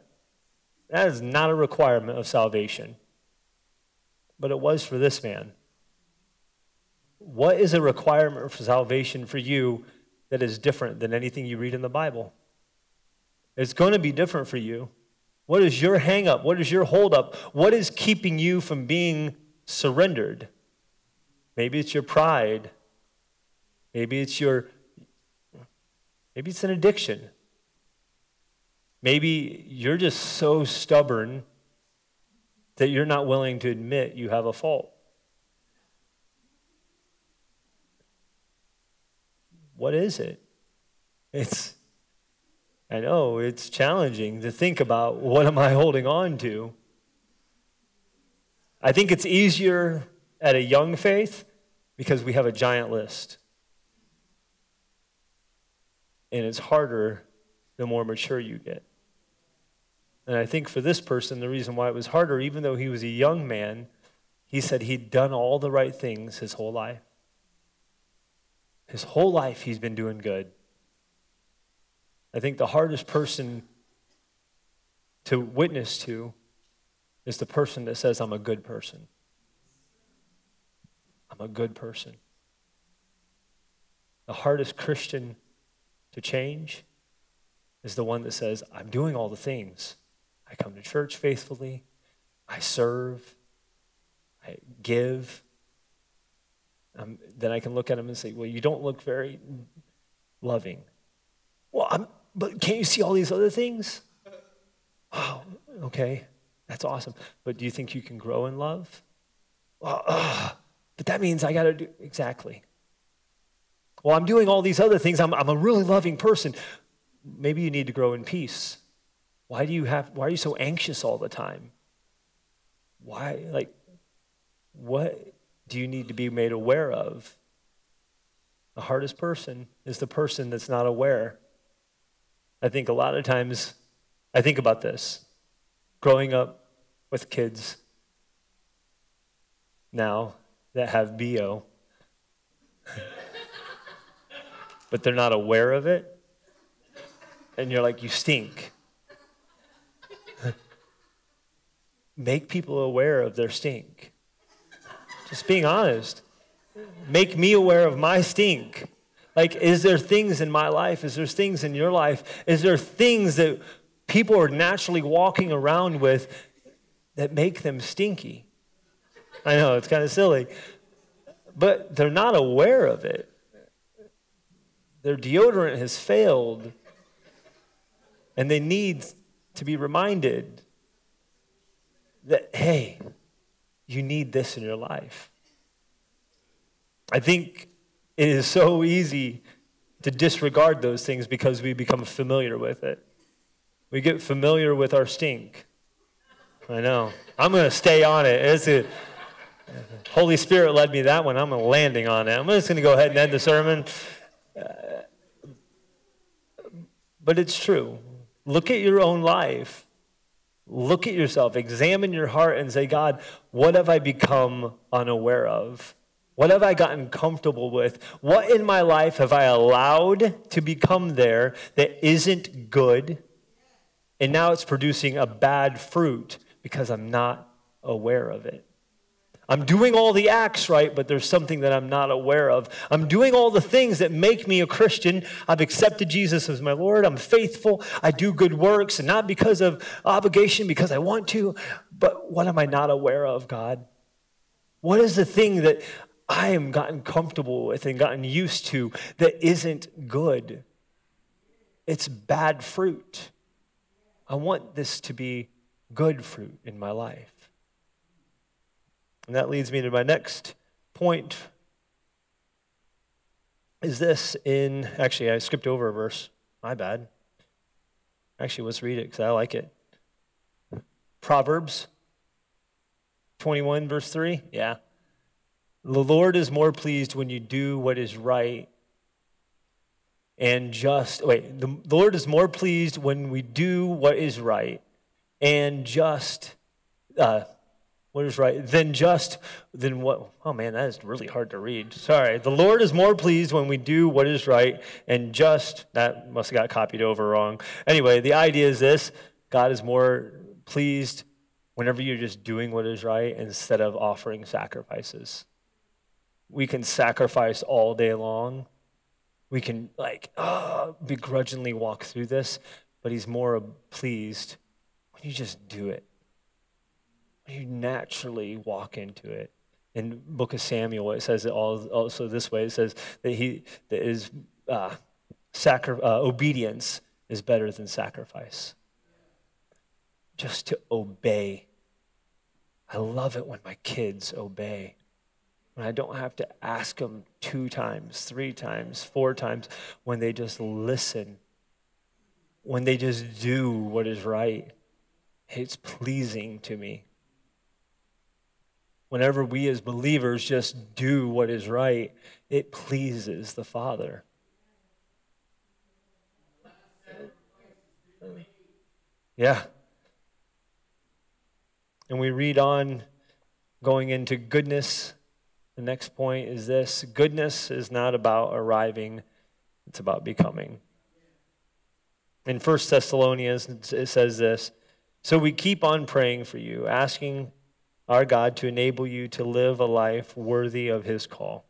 That is not a requirement of salvation. But it was for this man. What is a requirement for salvation for you that is different than anything you read in the Bible? It's going to be different for you. What is your hangup? What is your holdup? What is keeping you from being surrendered? Maybe it's your pride. Maybe it's your, maybe it's an addiction. Maybe you're just so stubborn that you're not willing to admit you have a fault. What is it? It's, I know, it's challenging to think about what am I holding on to? I think it's easier at a young faith because we have a giant list and it's harder the more mature you get. And I think for this person, the reason why it was harder, even though he was a young man, he said he'd done all the right things his whole life. His whole life, he's been doing good. I think the hardest person to witness to is the person that says, I'm a good person. I'm a good person. The hardest Christian to change is the one that says, I'm doing all the things. I come to church faithfully, I serve, I give. Um, then I can look at him and say, Well, you don't look very loving. Well, I'm, but can't you see all these other things? Oh, okay, that's awesome. But do you think you can grow in love? Well, uh, but that means I got to do exactly. Well, I'm doing all these other things. I'm, I'm a really loving person. Maybe you need to grow in peace. Why do you have why are you so anxious all the time? Why like what do you need to be made aware of? The hardest person is the person that's not aware. I think a lot of times I think about this. Growing up with kids now that have BO but they're not aware of it. And you're like, you stink. Make people aware of their stink. Just being honest. Make me aware of my stink. Like, is there things in my life? Is there things in your life? Is there things that people are naturally walking around with that make them stinky? I know, it's kind of silly. But they're not aware of it. Their deodorant has failed, and they need to be reminded that, hey, you need this in your life. I think it is so easy to disregard those things because we become familiar with it. We get familiar with our stink. I know. I'm going to stay on it. It's a, Holy Spirit led me that one. I'm landing on it. I'm just going to go ahead and end the sermon. Uh, but it's true. Look at your own life. Look at yourself. Examine your heart and say, God, what have I become unaware of? What have I gotten comfortable with? What in my life have I allowed to become there that isn't good? And now it's producing a bad fruit because I'm not aware of it. I'm doing all the acts right, but there's something that I'm not aware of. I'm doing all the things that make me a Christian. I've accepted Jesus as my Lord. I'm faithful. I do good works, and not because of obligation, because I want to. But what am I not aware of, God? What is the thing that I am gotten comfortable with and gotten used to that isn't good? It's bad fruit. I want this to be good fruit in my life. And that leads me to my next point. Is this in, actually, I skipped over a verse. My bad. Actually, let's read it because I like it. Proverbs 21, verse 3. Yeah. The Lord is more pleased when you do what is right and just. Wait, the, Lord is more pleased when we do what is right and just. Uh, what is right than just then what oh man that is really hard to read. Sorry. The lord is more pleased when we do what is right and just that must have got copied over wrong. Anyway the idea is this god is more pleased whenever you're just doing what is right instead of offering sacrifices. We can sacrifice all day long. We can like oh, begrudgingly walk through this but he's more pleased when you just do it you naturally walk into it. In Book of Samuel, it says it all, also this way. It says that he that is uh, sacri- uh, obedience is better than sacrifice. Just to obey. I love it when my kids obey. When I don't have to ask them two times, three times, four times, when they just listen, when they just do what is right, it's pleasing to me whenever we as believers just do what is right, it pleases the Father. Yeah. And we read on going into goodness. The next point is this goodness is not about arriving, it's about becoming. In 1 Thessalonians, it says this So we keep on praying for you, asking our God, to enable you to live a life worthy of his call.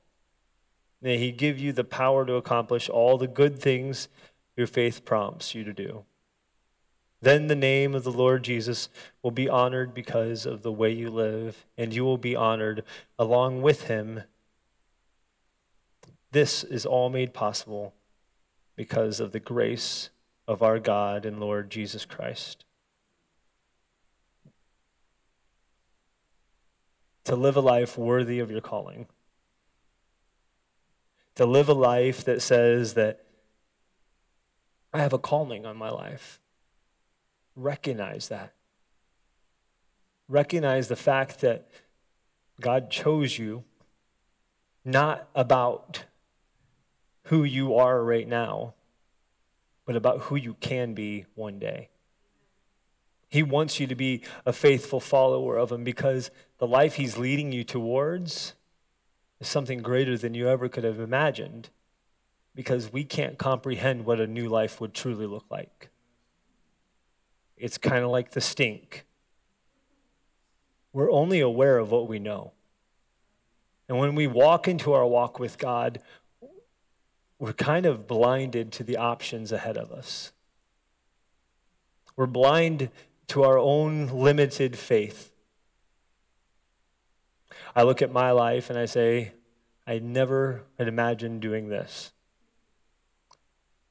May he give you the power to accomplish all the good things your faith prompts you to do. Then the name of the Lord Jesus will be honored because of the way you live, and you will be honored along with him. This is all made possible because of the grace of our God and Lord Jesus Christ. To live a life worthy of your calling. To live a life that says that I have a calling on my life. Recognize that. Recognize the fact that God chose you not about who you are right now, but about who you can be one day. He wants you to be a faithful follower of Him because the life He's leading you towards is something greater than you ever could have imagined because we can't comprehend what a new life would truly look like. It's kind of like the stink. We're only aware of what we know. And when we walk into our walk with God, we're kind of blinded to the options ahead of us. We're blind to our own limited faith. I look at my life and I say, I never had imagined doing this.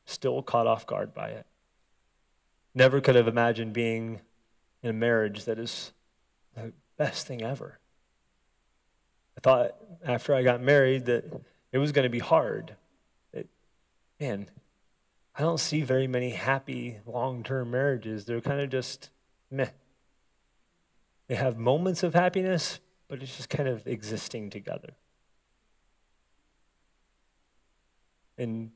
Still caught off guard by it. Never could have imagined being in a marriage that is the best thing ever. I thought after I got married that it was going to be hard. It, man, I don't see very many happy long term marriages. They're kind of just meh. They have moments of happiness, but it's just kind of existing together. And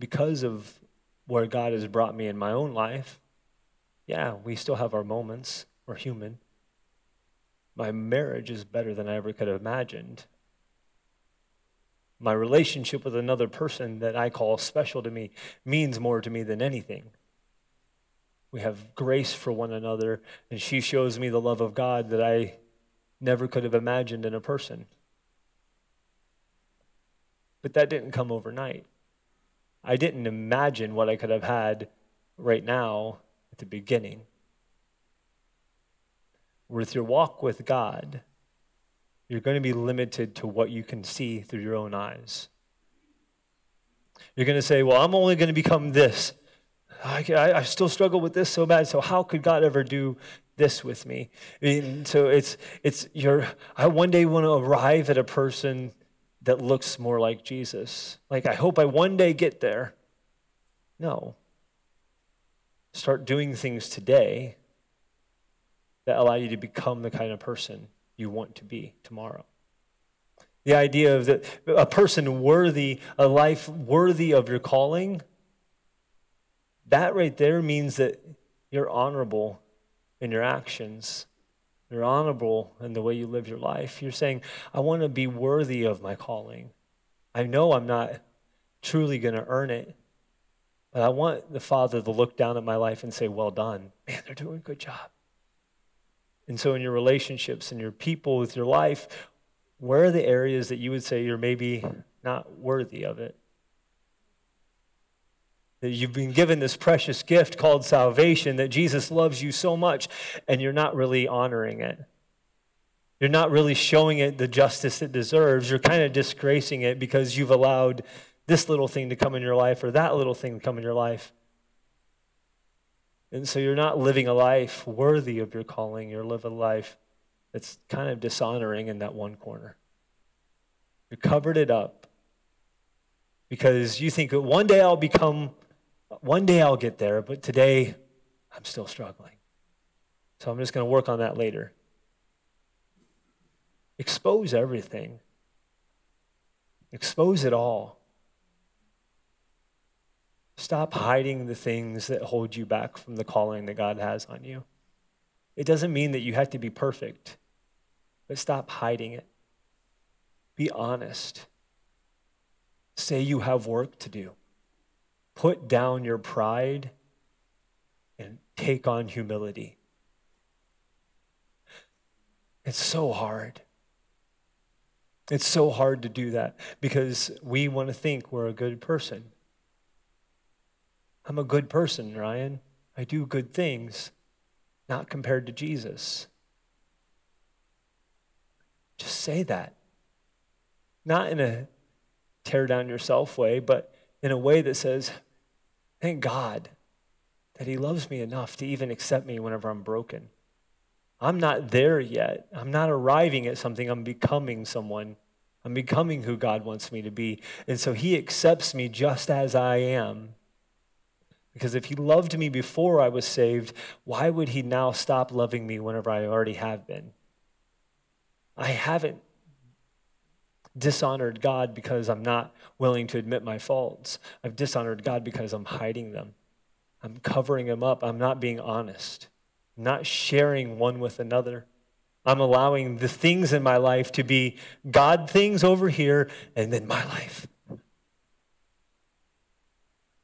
because of where God has brought me in my own life, yeah, we still have our moments. We're human. My marriage is better than I ever could have imagined. My relationship with another person that I call special to me means more to me than anything. We have grace for one another, and she shows me the love of God that I never could have imagined in a person. But that didn't come overnight. I didn't imagine what I could have had right now at the beginning. With your walk with God, you're going to be limited to what you can see through your own eyes. You're going to say, Well, I'm only going to become this. I, I, still struggle with this so bad. So, how could God ever do this with me? I mean, so, it's, it's your, I one day want to arrive at a person that looks more like Jesus. Like, I hope I one day get there. No. Start doing things today that allow you to become the kind of person you want to be tomorrow. The idea of that a person worthy, a life worthy of your calling, that right there means that you're honorable in your actions. You're honorable in the way you live your life. You're saying, I want to be worthy of my calling. I know I'm not truly going to earn it, but I want the Father to look down at my life and say, Well done. Man, they're doing a good job. And so, in your relationships and your people with your life, where are the areas that you would say you're maybe not worthy of it? That you've been given this precious gift called salvation, that Jesus loves you so much, and you're not really honoring it. You're not really showing it the justice it deserves. You're kind of disgracing it because you've allowed this little thing to come in your life or that little thing to come in your life. And so you're not living a life worthy of your calling. You're living a life that's kind of dishonoring in that one corner. You covered it up because you think that one day I'll become, one day I'll get there, but today I'm still struggling. So I'm just going to work on that later. Expose everything, expose it all. Stop hiding the things that hold you back from the calling that God has on you. It doesn't mean that you have to be perfect, but stop hiding it. Be honest. Say you have work to do. Put down your pride and take on humility. It's so hard. It's so hard to do that because we want to think we're a good person. I'm a good person, Ryan. I do good things, not compared to Jesus. Just say that. Not in a tear down yourself way, but in a way that says, Thank God that He loves me enough to even accept me whenever I'm broken. I'm not there yet. I'm not arriving at something. I'm becoming someone. I'm becoming who God wants me to be. And so He accepts me just as I am. Because if he loved me before I was saved, why would he now stop loving me whenever I already have been? I haven't dishonored God because I'm not willing to admit my faults. I've dishonored God because I'm hiding them. I'm covering them up. I'm not being honest. I'm not sharing one with another. I'm allowing the things in my life to be God things over here and then my life.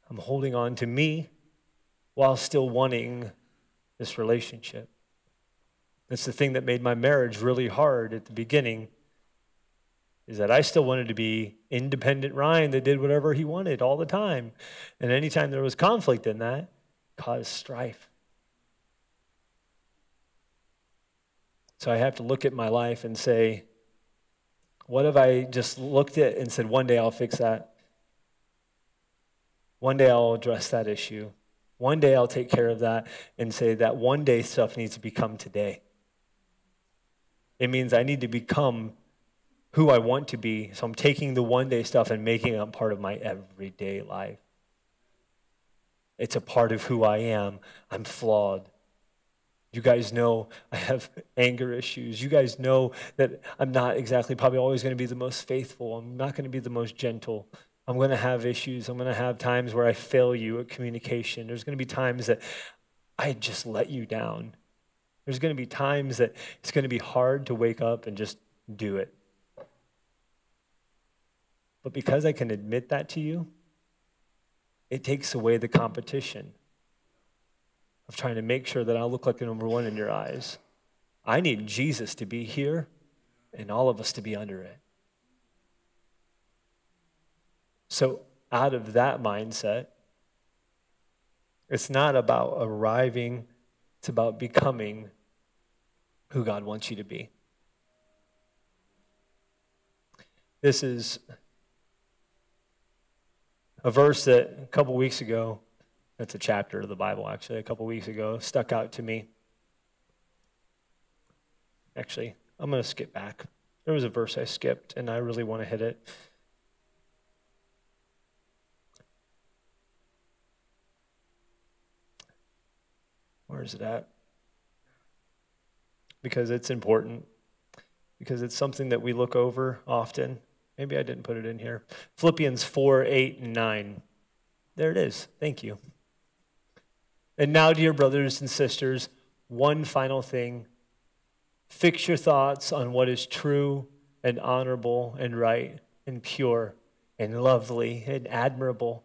I'm holding on to me while still wanting this relationship. That's the thing that made my marriage really hard at the beginning. Is that I still wanted to be independent Ryan that did whatever he wanted all the time. And anytime there was conflict in that, caused strife. So I have to look at my life and say, what have I just looked at and said, one day I'll fix that? One day I'll address that issue. One day I'll take care of that and say that one day stuff needs to become today. It means I need to become who I want to be. So I'm taking the one day stuff and making it part of my everyday life. It's a part of who I am. I'm flawed. You guys know I have anger issues. You guys know that I'm not exactly probably always going to be the most faithful. I'm not going to be the most gentle. I'm going to have issues. I'm going to have times where I fail you at communication. There's going to be times that I just let you down. There's going to be times that it's going to be hard to wake up and just do it. But because I can admit that to you, it takes away the competition of trying to make sure that I look like the number one in your eyes. I need Jesus to be here and all of us to be under it. So, out of that mindset, it's not about arriving, it's about becoming who God wants you to be. This is a verse that a couple weeks ago that's a chapter of the Bible, actually, a couple weeks ago, stuck out to me. Actually, I'm going to skip back. There was a verse I skipped, and I really want to hit it. Where is it at? Because it's important, because it's something that we look over often. Maybe I didn't put it in here. Philippians 4 8 and 9. There it is. Thank you. And now, dear brothers and sisters, one final thing. Fix your thoughts on what is true and honorable and right and pure and lovely and admirable.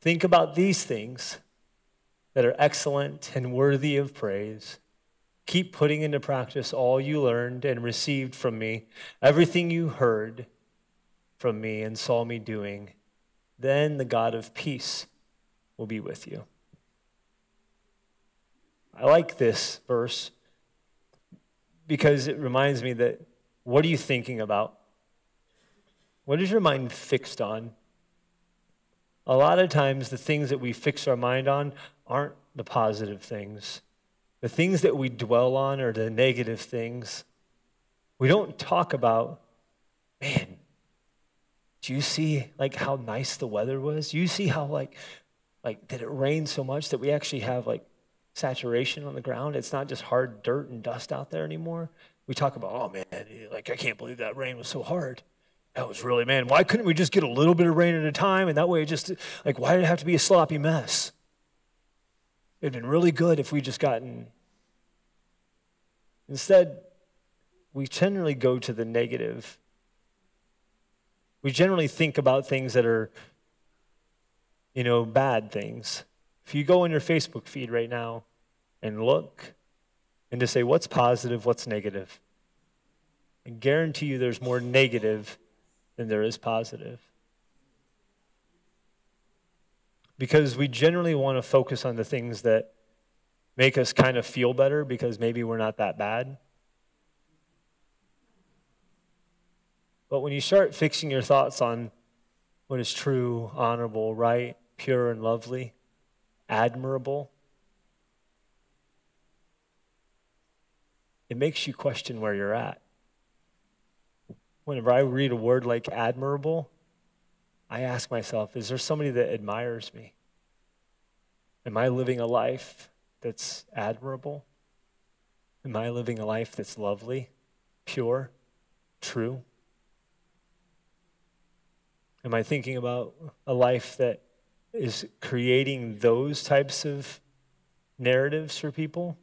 Think about these things that are excellent and worthy of praise. Keep putting into practice all you learned and received from me, everything you heard from me and saw me doing. Then the God of peace will be with you. I like this verse because it reminds me that what are you thinking about? What is your mind fixed on? A lot of times, the things that we fix our mind on aren't the positive things. The things that we dwell on are the negative things. We don't talk about, man, do you see like how nice the weather was? Do you see how like like did it rain so much that we actually have like saturation on the ground. It's not just hard dirt and dust out there anymore. We talk about, oh man, like I can't believe that rain was so hard. That was really, man, why couldn't we just get a little bit of rain at a time? And that way, it just, like, why did it have to be a sloppy mess? It'd been really good if we just gotten. Instead, we generally go to the negative. We generally think about things that are, you know, bad things. If you go on your Facebook feed right now and look and to say what's positive, what's negative, I guarantee you there's more negative than there is positive. Because we generally want to focus on the things that make us kind of feel better because maybe we're not that bad. But when you start fixing your thoughts on what is true, honorable, right, pure, and lovely, admirable, it makes you question where you're at. Whenever I read a word like admirable, I ask myself, is there somebody that admires me? Am I living a life that's admirable? Am I living a life that's lovely, pure, true? Am I thinking about a life that is creating those types of narratives for people?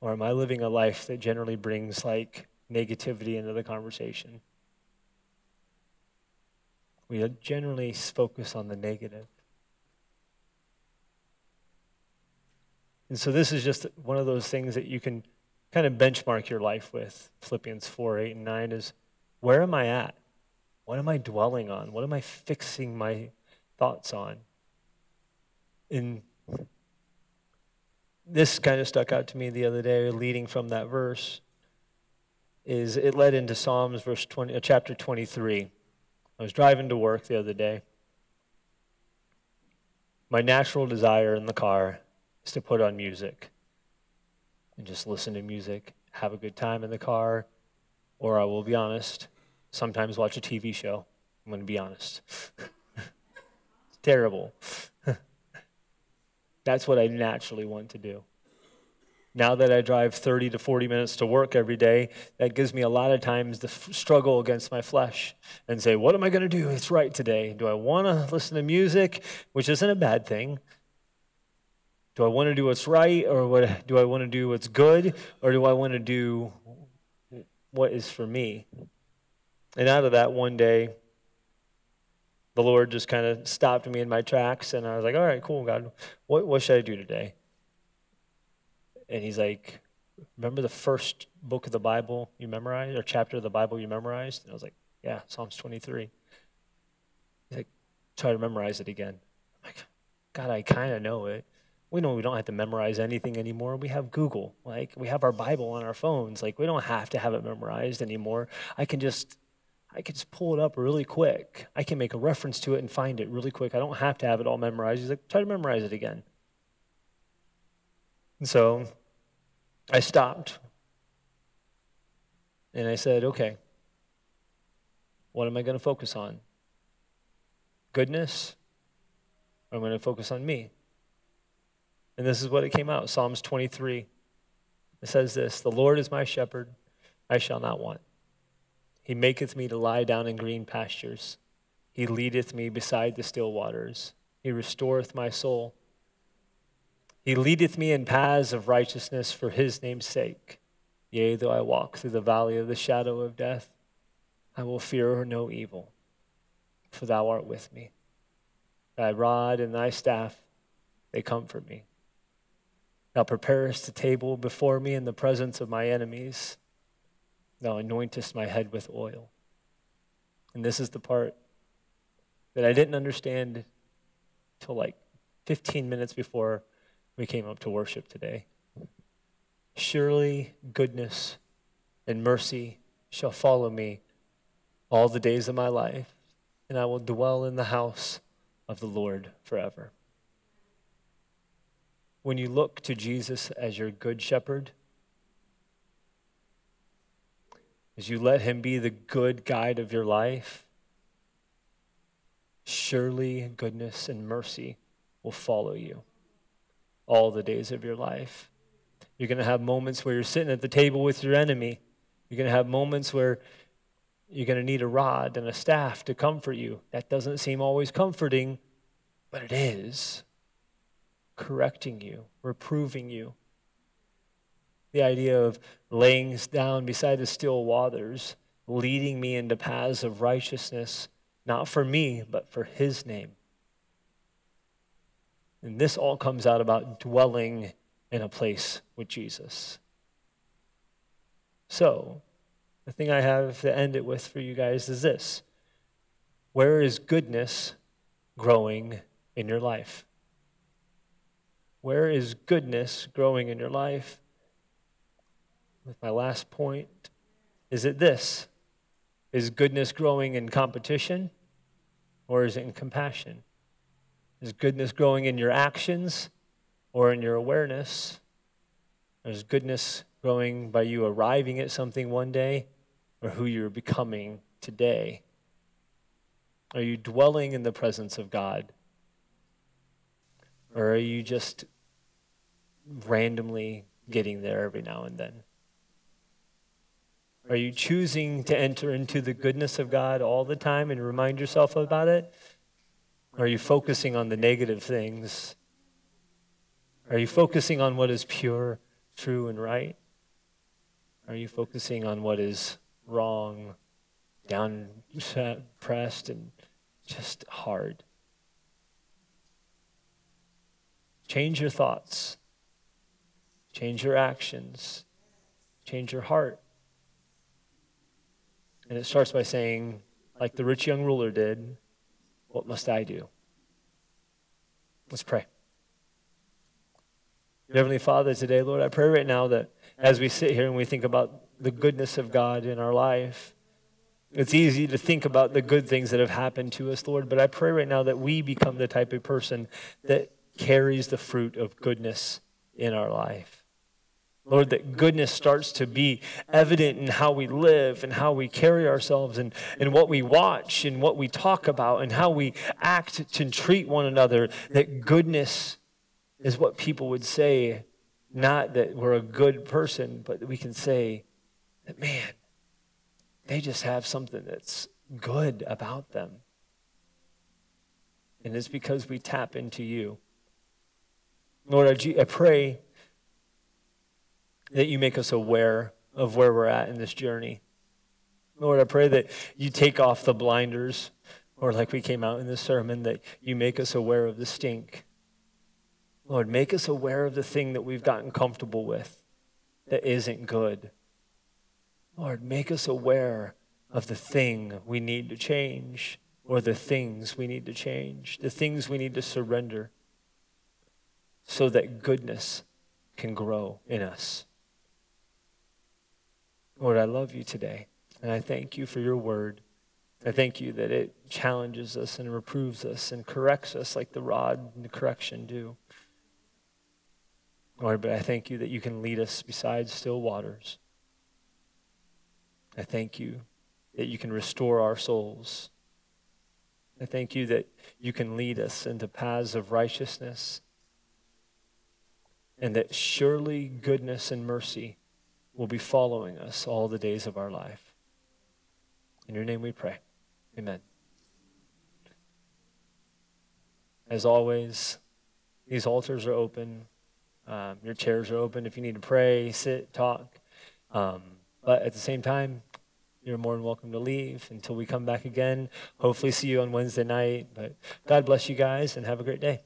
Or am I living a life that generally brings like negativity into the conversation? We generally focus on the negative. And so this is just one of those things that you can kind of benchmark your life with. Philippians 4, 8, and 9 is Where am I at? What am I dwelling on? What am I fixing my thoughts on? And this kind of stuck out to me the other day, leading from that verse, is it led into Psalms verse 20, uh, chapter 23. I was driving to work the other day. My natural desire in the car is to put on music and just listen to music, have a good time in the car, or I will be honest, sometimes watch a TV show. I'm going to be honest. it's terrible. That's what I naturally want to do. Now that I drive 30 to 40 minutes to work every day, that gives me a lot of times f- struggle against my flesh and say, What am I going to do? It's right today. Do I want to listen to music, which isn't a bad thing? Do I want to do what's right, or what, do I want to do what's good, or do I want to do what is for me? And out of that, one day, the Lord just kind of stopped me in my tracks, and I was like, All right, cool, God, what, what should I do today? and he's like, Remember the first book of the Bible you memorized, or chapter of the Bible you memorized? And I was like, Yeah, Psalms 23. He's like, Try to memorize it again. I'm like, God, I kind of know it. We know we don't have to memorize anything anymore. We have Google. Like, we have our Bible on our phones. Like, we don't have to have it memorized anymore. I can just. I can just pull it up really quick. I can make a reference to it and find it really quick. I don't have to have it all memorized. He's like, try to memorize it again. And so I stopped and I said, okay, what am I going to focus on? Goodness? Or am going to focus on me? And this is what it came out Psalms 23. It says this The Lord is my shepherd, I shall not want. He maketh me to lie down in green pastures. He leadeth me beside the still waters. He restoreth my soul. He leadeth me in paths of righteousness for his name's sake. Yea, though I walk through the valley of the shadow of death, I will fear no evil, for thou art with me. Thy rod and thy staff, they comfort me. Thou preparest a table before me in the presence of my enemies. Thou anointest my head with oil. And this is the part that I didn't understand till like 15 minutes before we came up to worship today. Surely goodness and mercy shall follow me all the days of my life, and I will dwell in the house of the Lord forever. When you look to Jesus as your good shepherd, as you let him be the good guide of your life, surely goodness and mercy will follow you all the days of your life. You're going to have moments where you're sitting at the table with your enemy. You're going to have moments where you're going to need a rod and a staff to comfort you. That doesn't seem always comforting, but it is. Correcting you, reproving you. The idea of laying down beside the still waters, leading me into paths of righteousness, not for me, but for his name. And this all comes out about dwelling in a place with Jesus. So, the thing I have to end it with for you guys is this Where is goodness growing in your life? Where is goodness growing in your life? With my last point, is it this? Is goodness growing in competition or is it in compassion? Is goodness growing in your actions or in your awareness? Is goodness growing by you arriving at something one day or who you're becoming today? Are you dwelling in the presence of God? Or are you just randomly getting there every now and then? Are you choosing to enter into the goodness of God all the time and remind yourself about it? Are you focusing on the negative things? Are you focusing on what is pure, true, and right? Are you focusing on what is wrong, down pressed, and just hard? Change your thoughts, change your actions, change your heart. And it starts by saying, like the rich young ruler did, What must I do? Let's pray. Heavenly Father, today, Lord, I pray right now that as we sit here and we think about the goodness of God in our life, it's easy to think about the good things that have happened to us, Lord, but I pray right now that we become the type of person that carries the fruit of goodness in our life. Lord, that goodness starts to be evident in how we live and how we carry ourselves and, and what we watch and what we talk about and how we act to treat one another. That goodness is what people would say, not that we're a good person, but that we can say that, man, they just have something that's good about them. And it's because we tap into you. Lord, I pray that you make us aware of where we're at in this journey. Lord, I pray that you take off the blinders, or like we came out in this sermon, that you make us aware of the stink. Lord, make us aware of the thing that we've gotten comfortable with that isn't good. Lord, make us aware of the thing we need to change or the things we need to change, the things we need to surrender so that goodness can grow in us. Lord, I love you today, and I thank you for your word. I thank you that it challenges us and reproves us and corrects us like the rod and the correction do. Lord, but I thank you that you can lead us beside still waters. I thank you that you can restore our souls. I thank you that you can lead us into paths of righteousness and that surely goodness and mercy will be following us all the days of our life. In your name we pray. Amen. As always, these altars are open. Um, your chairs are open if you need to pray, sit, talk. Um, but at the same time, you're more than welcome to leave until we come back again. Hopefully, see you on Wednesday night. But God bless you guys and have a great day.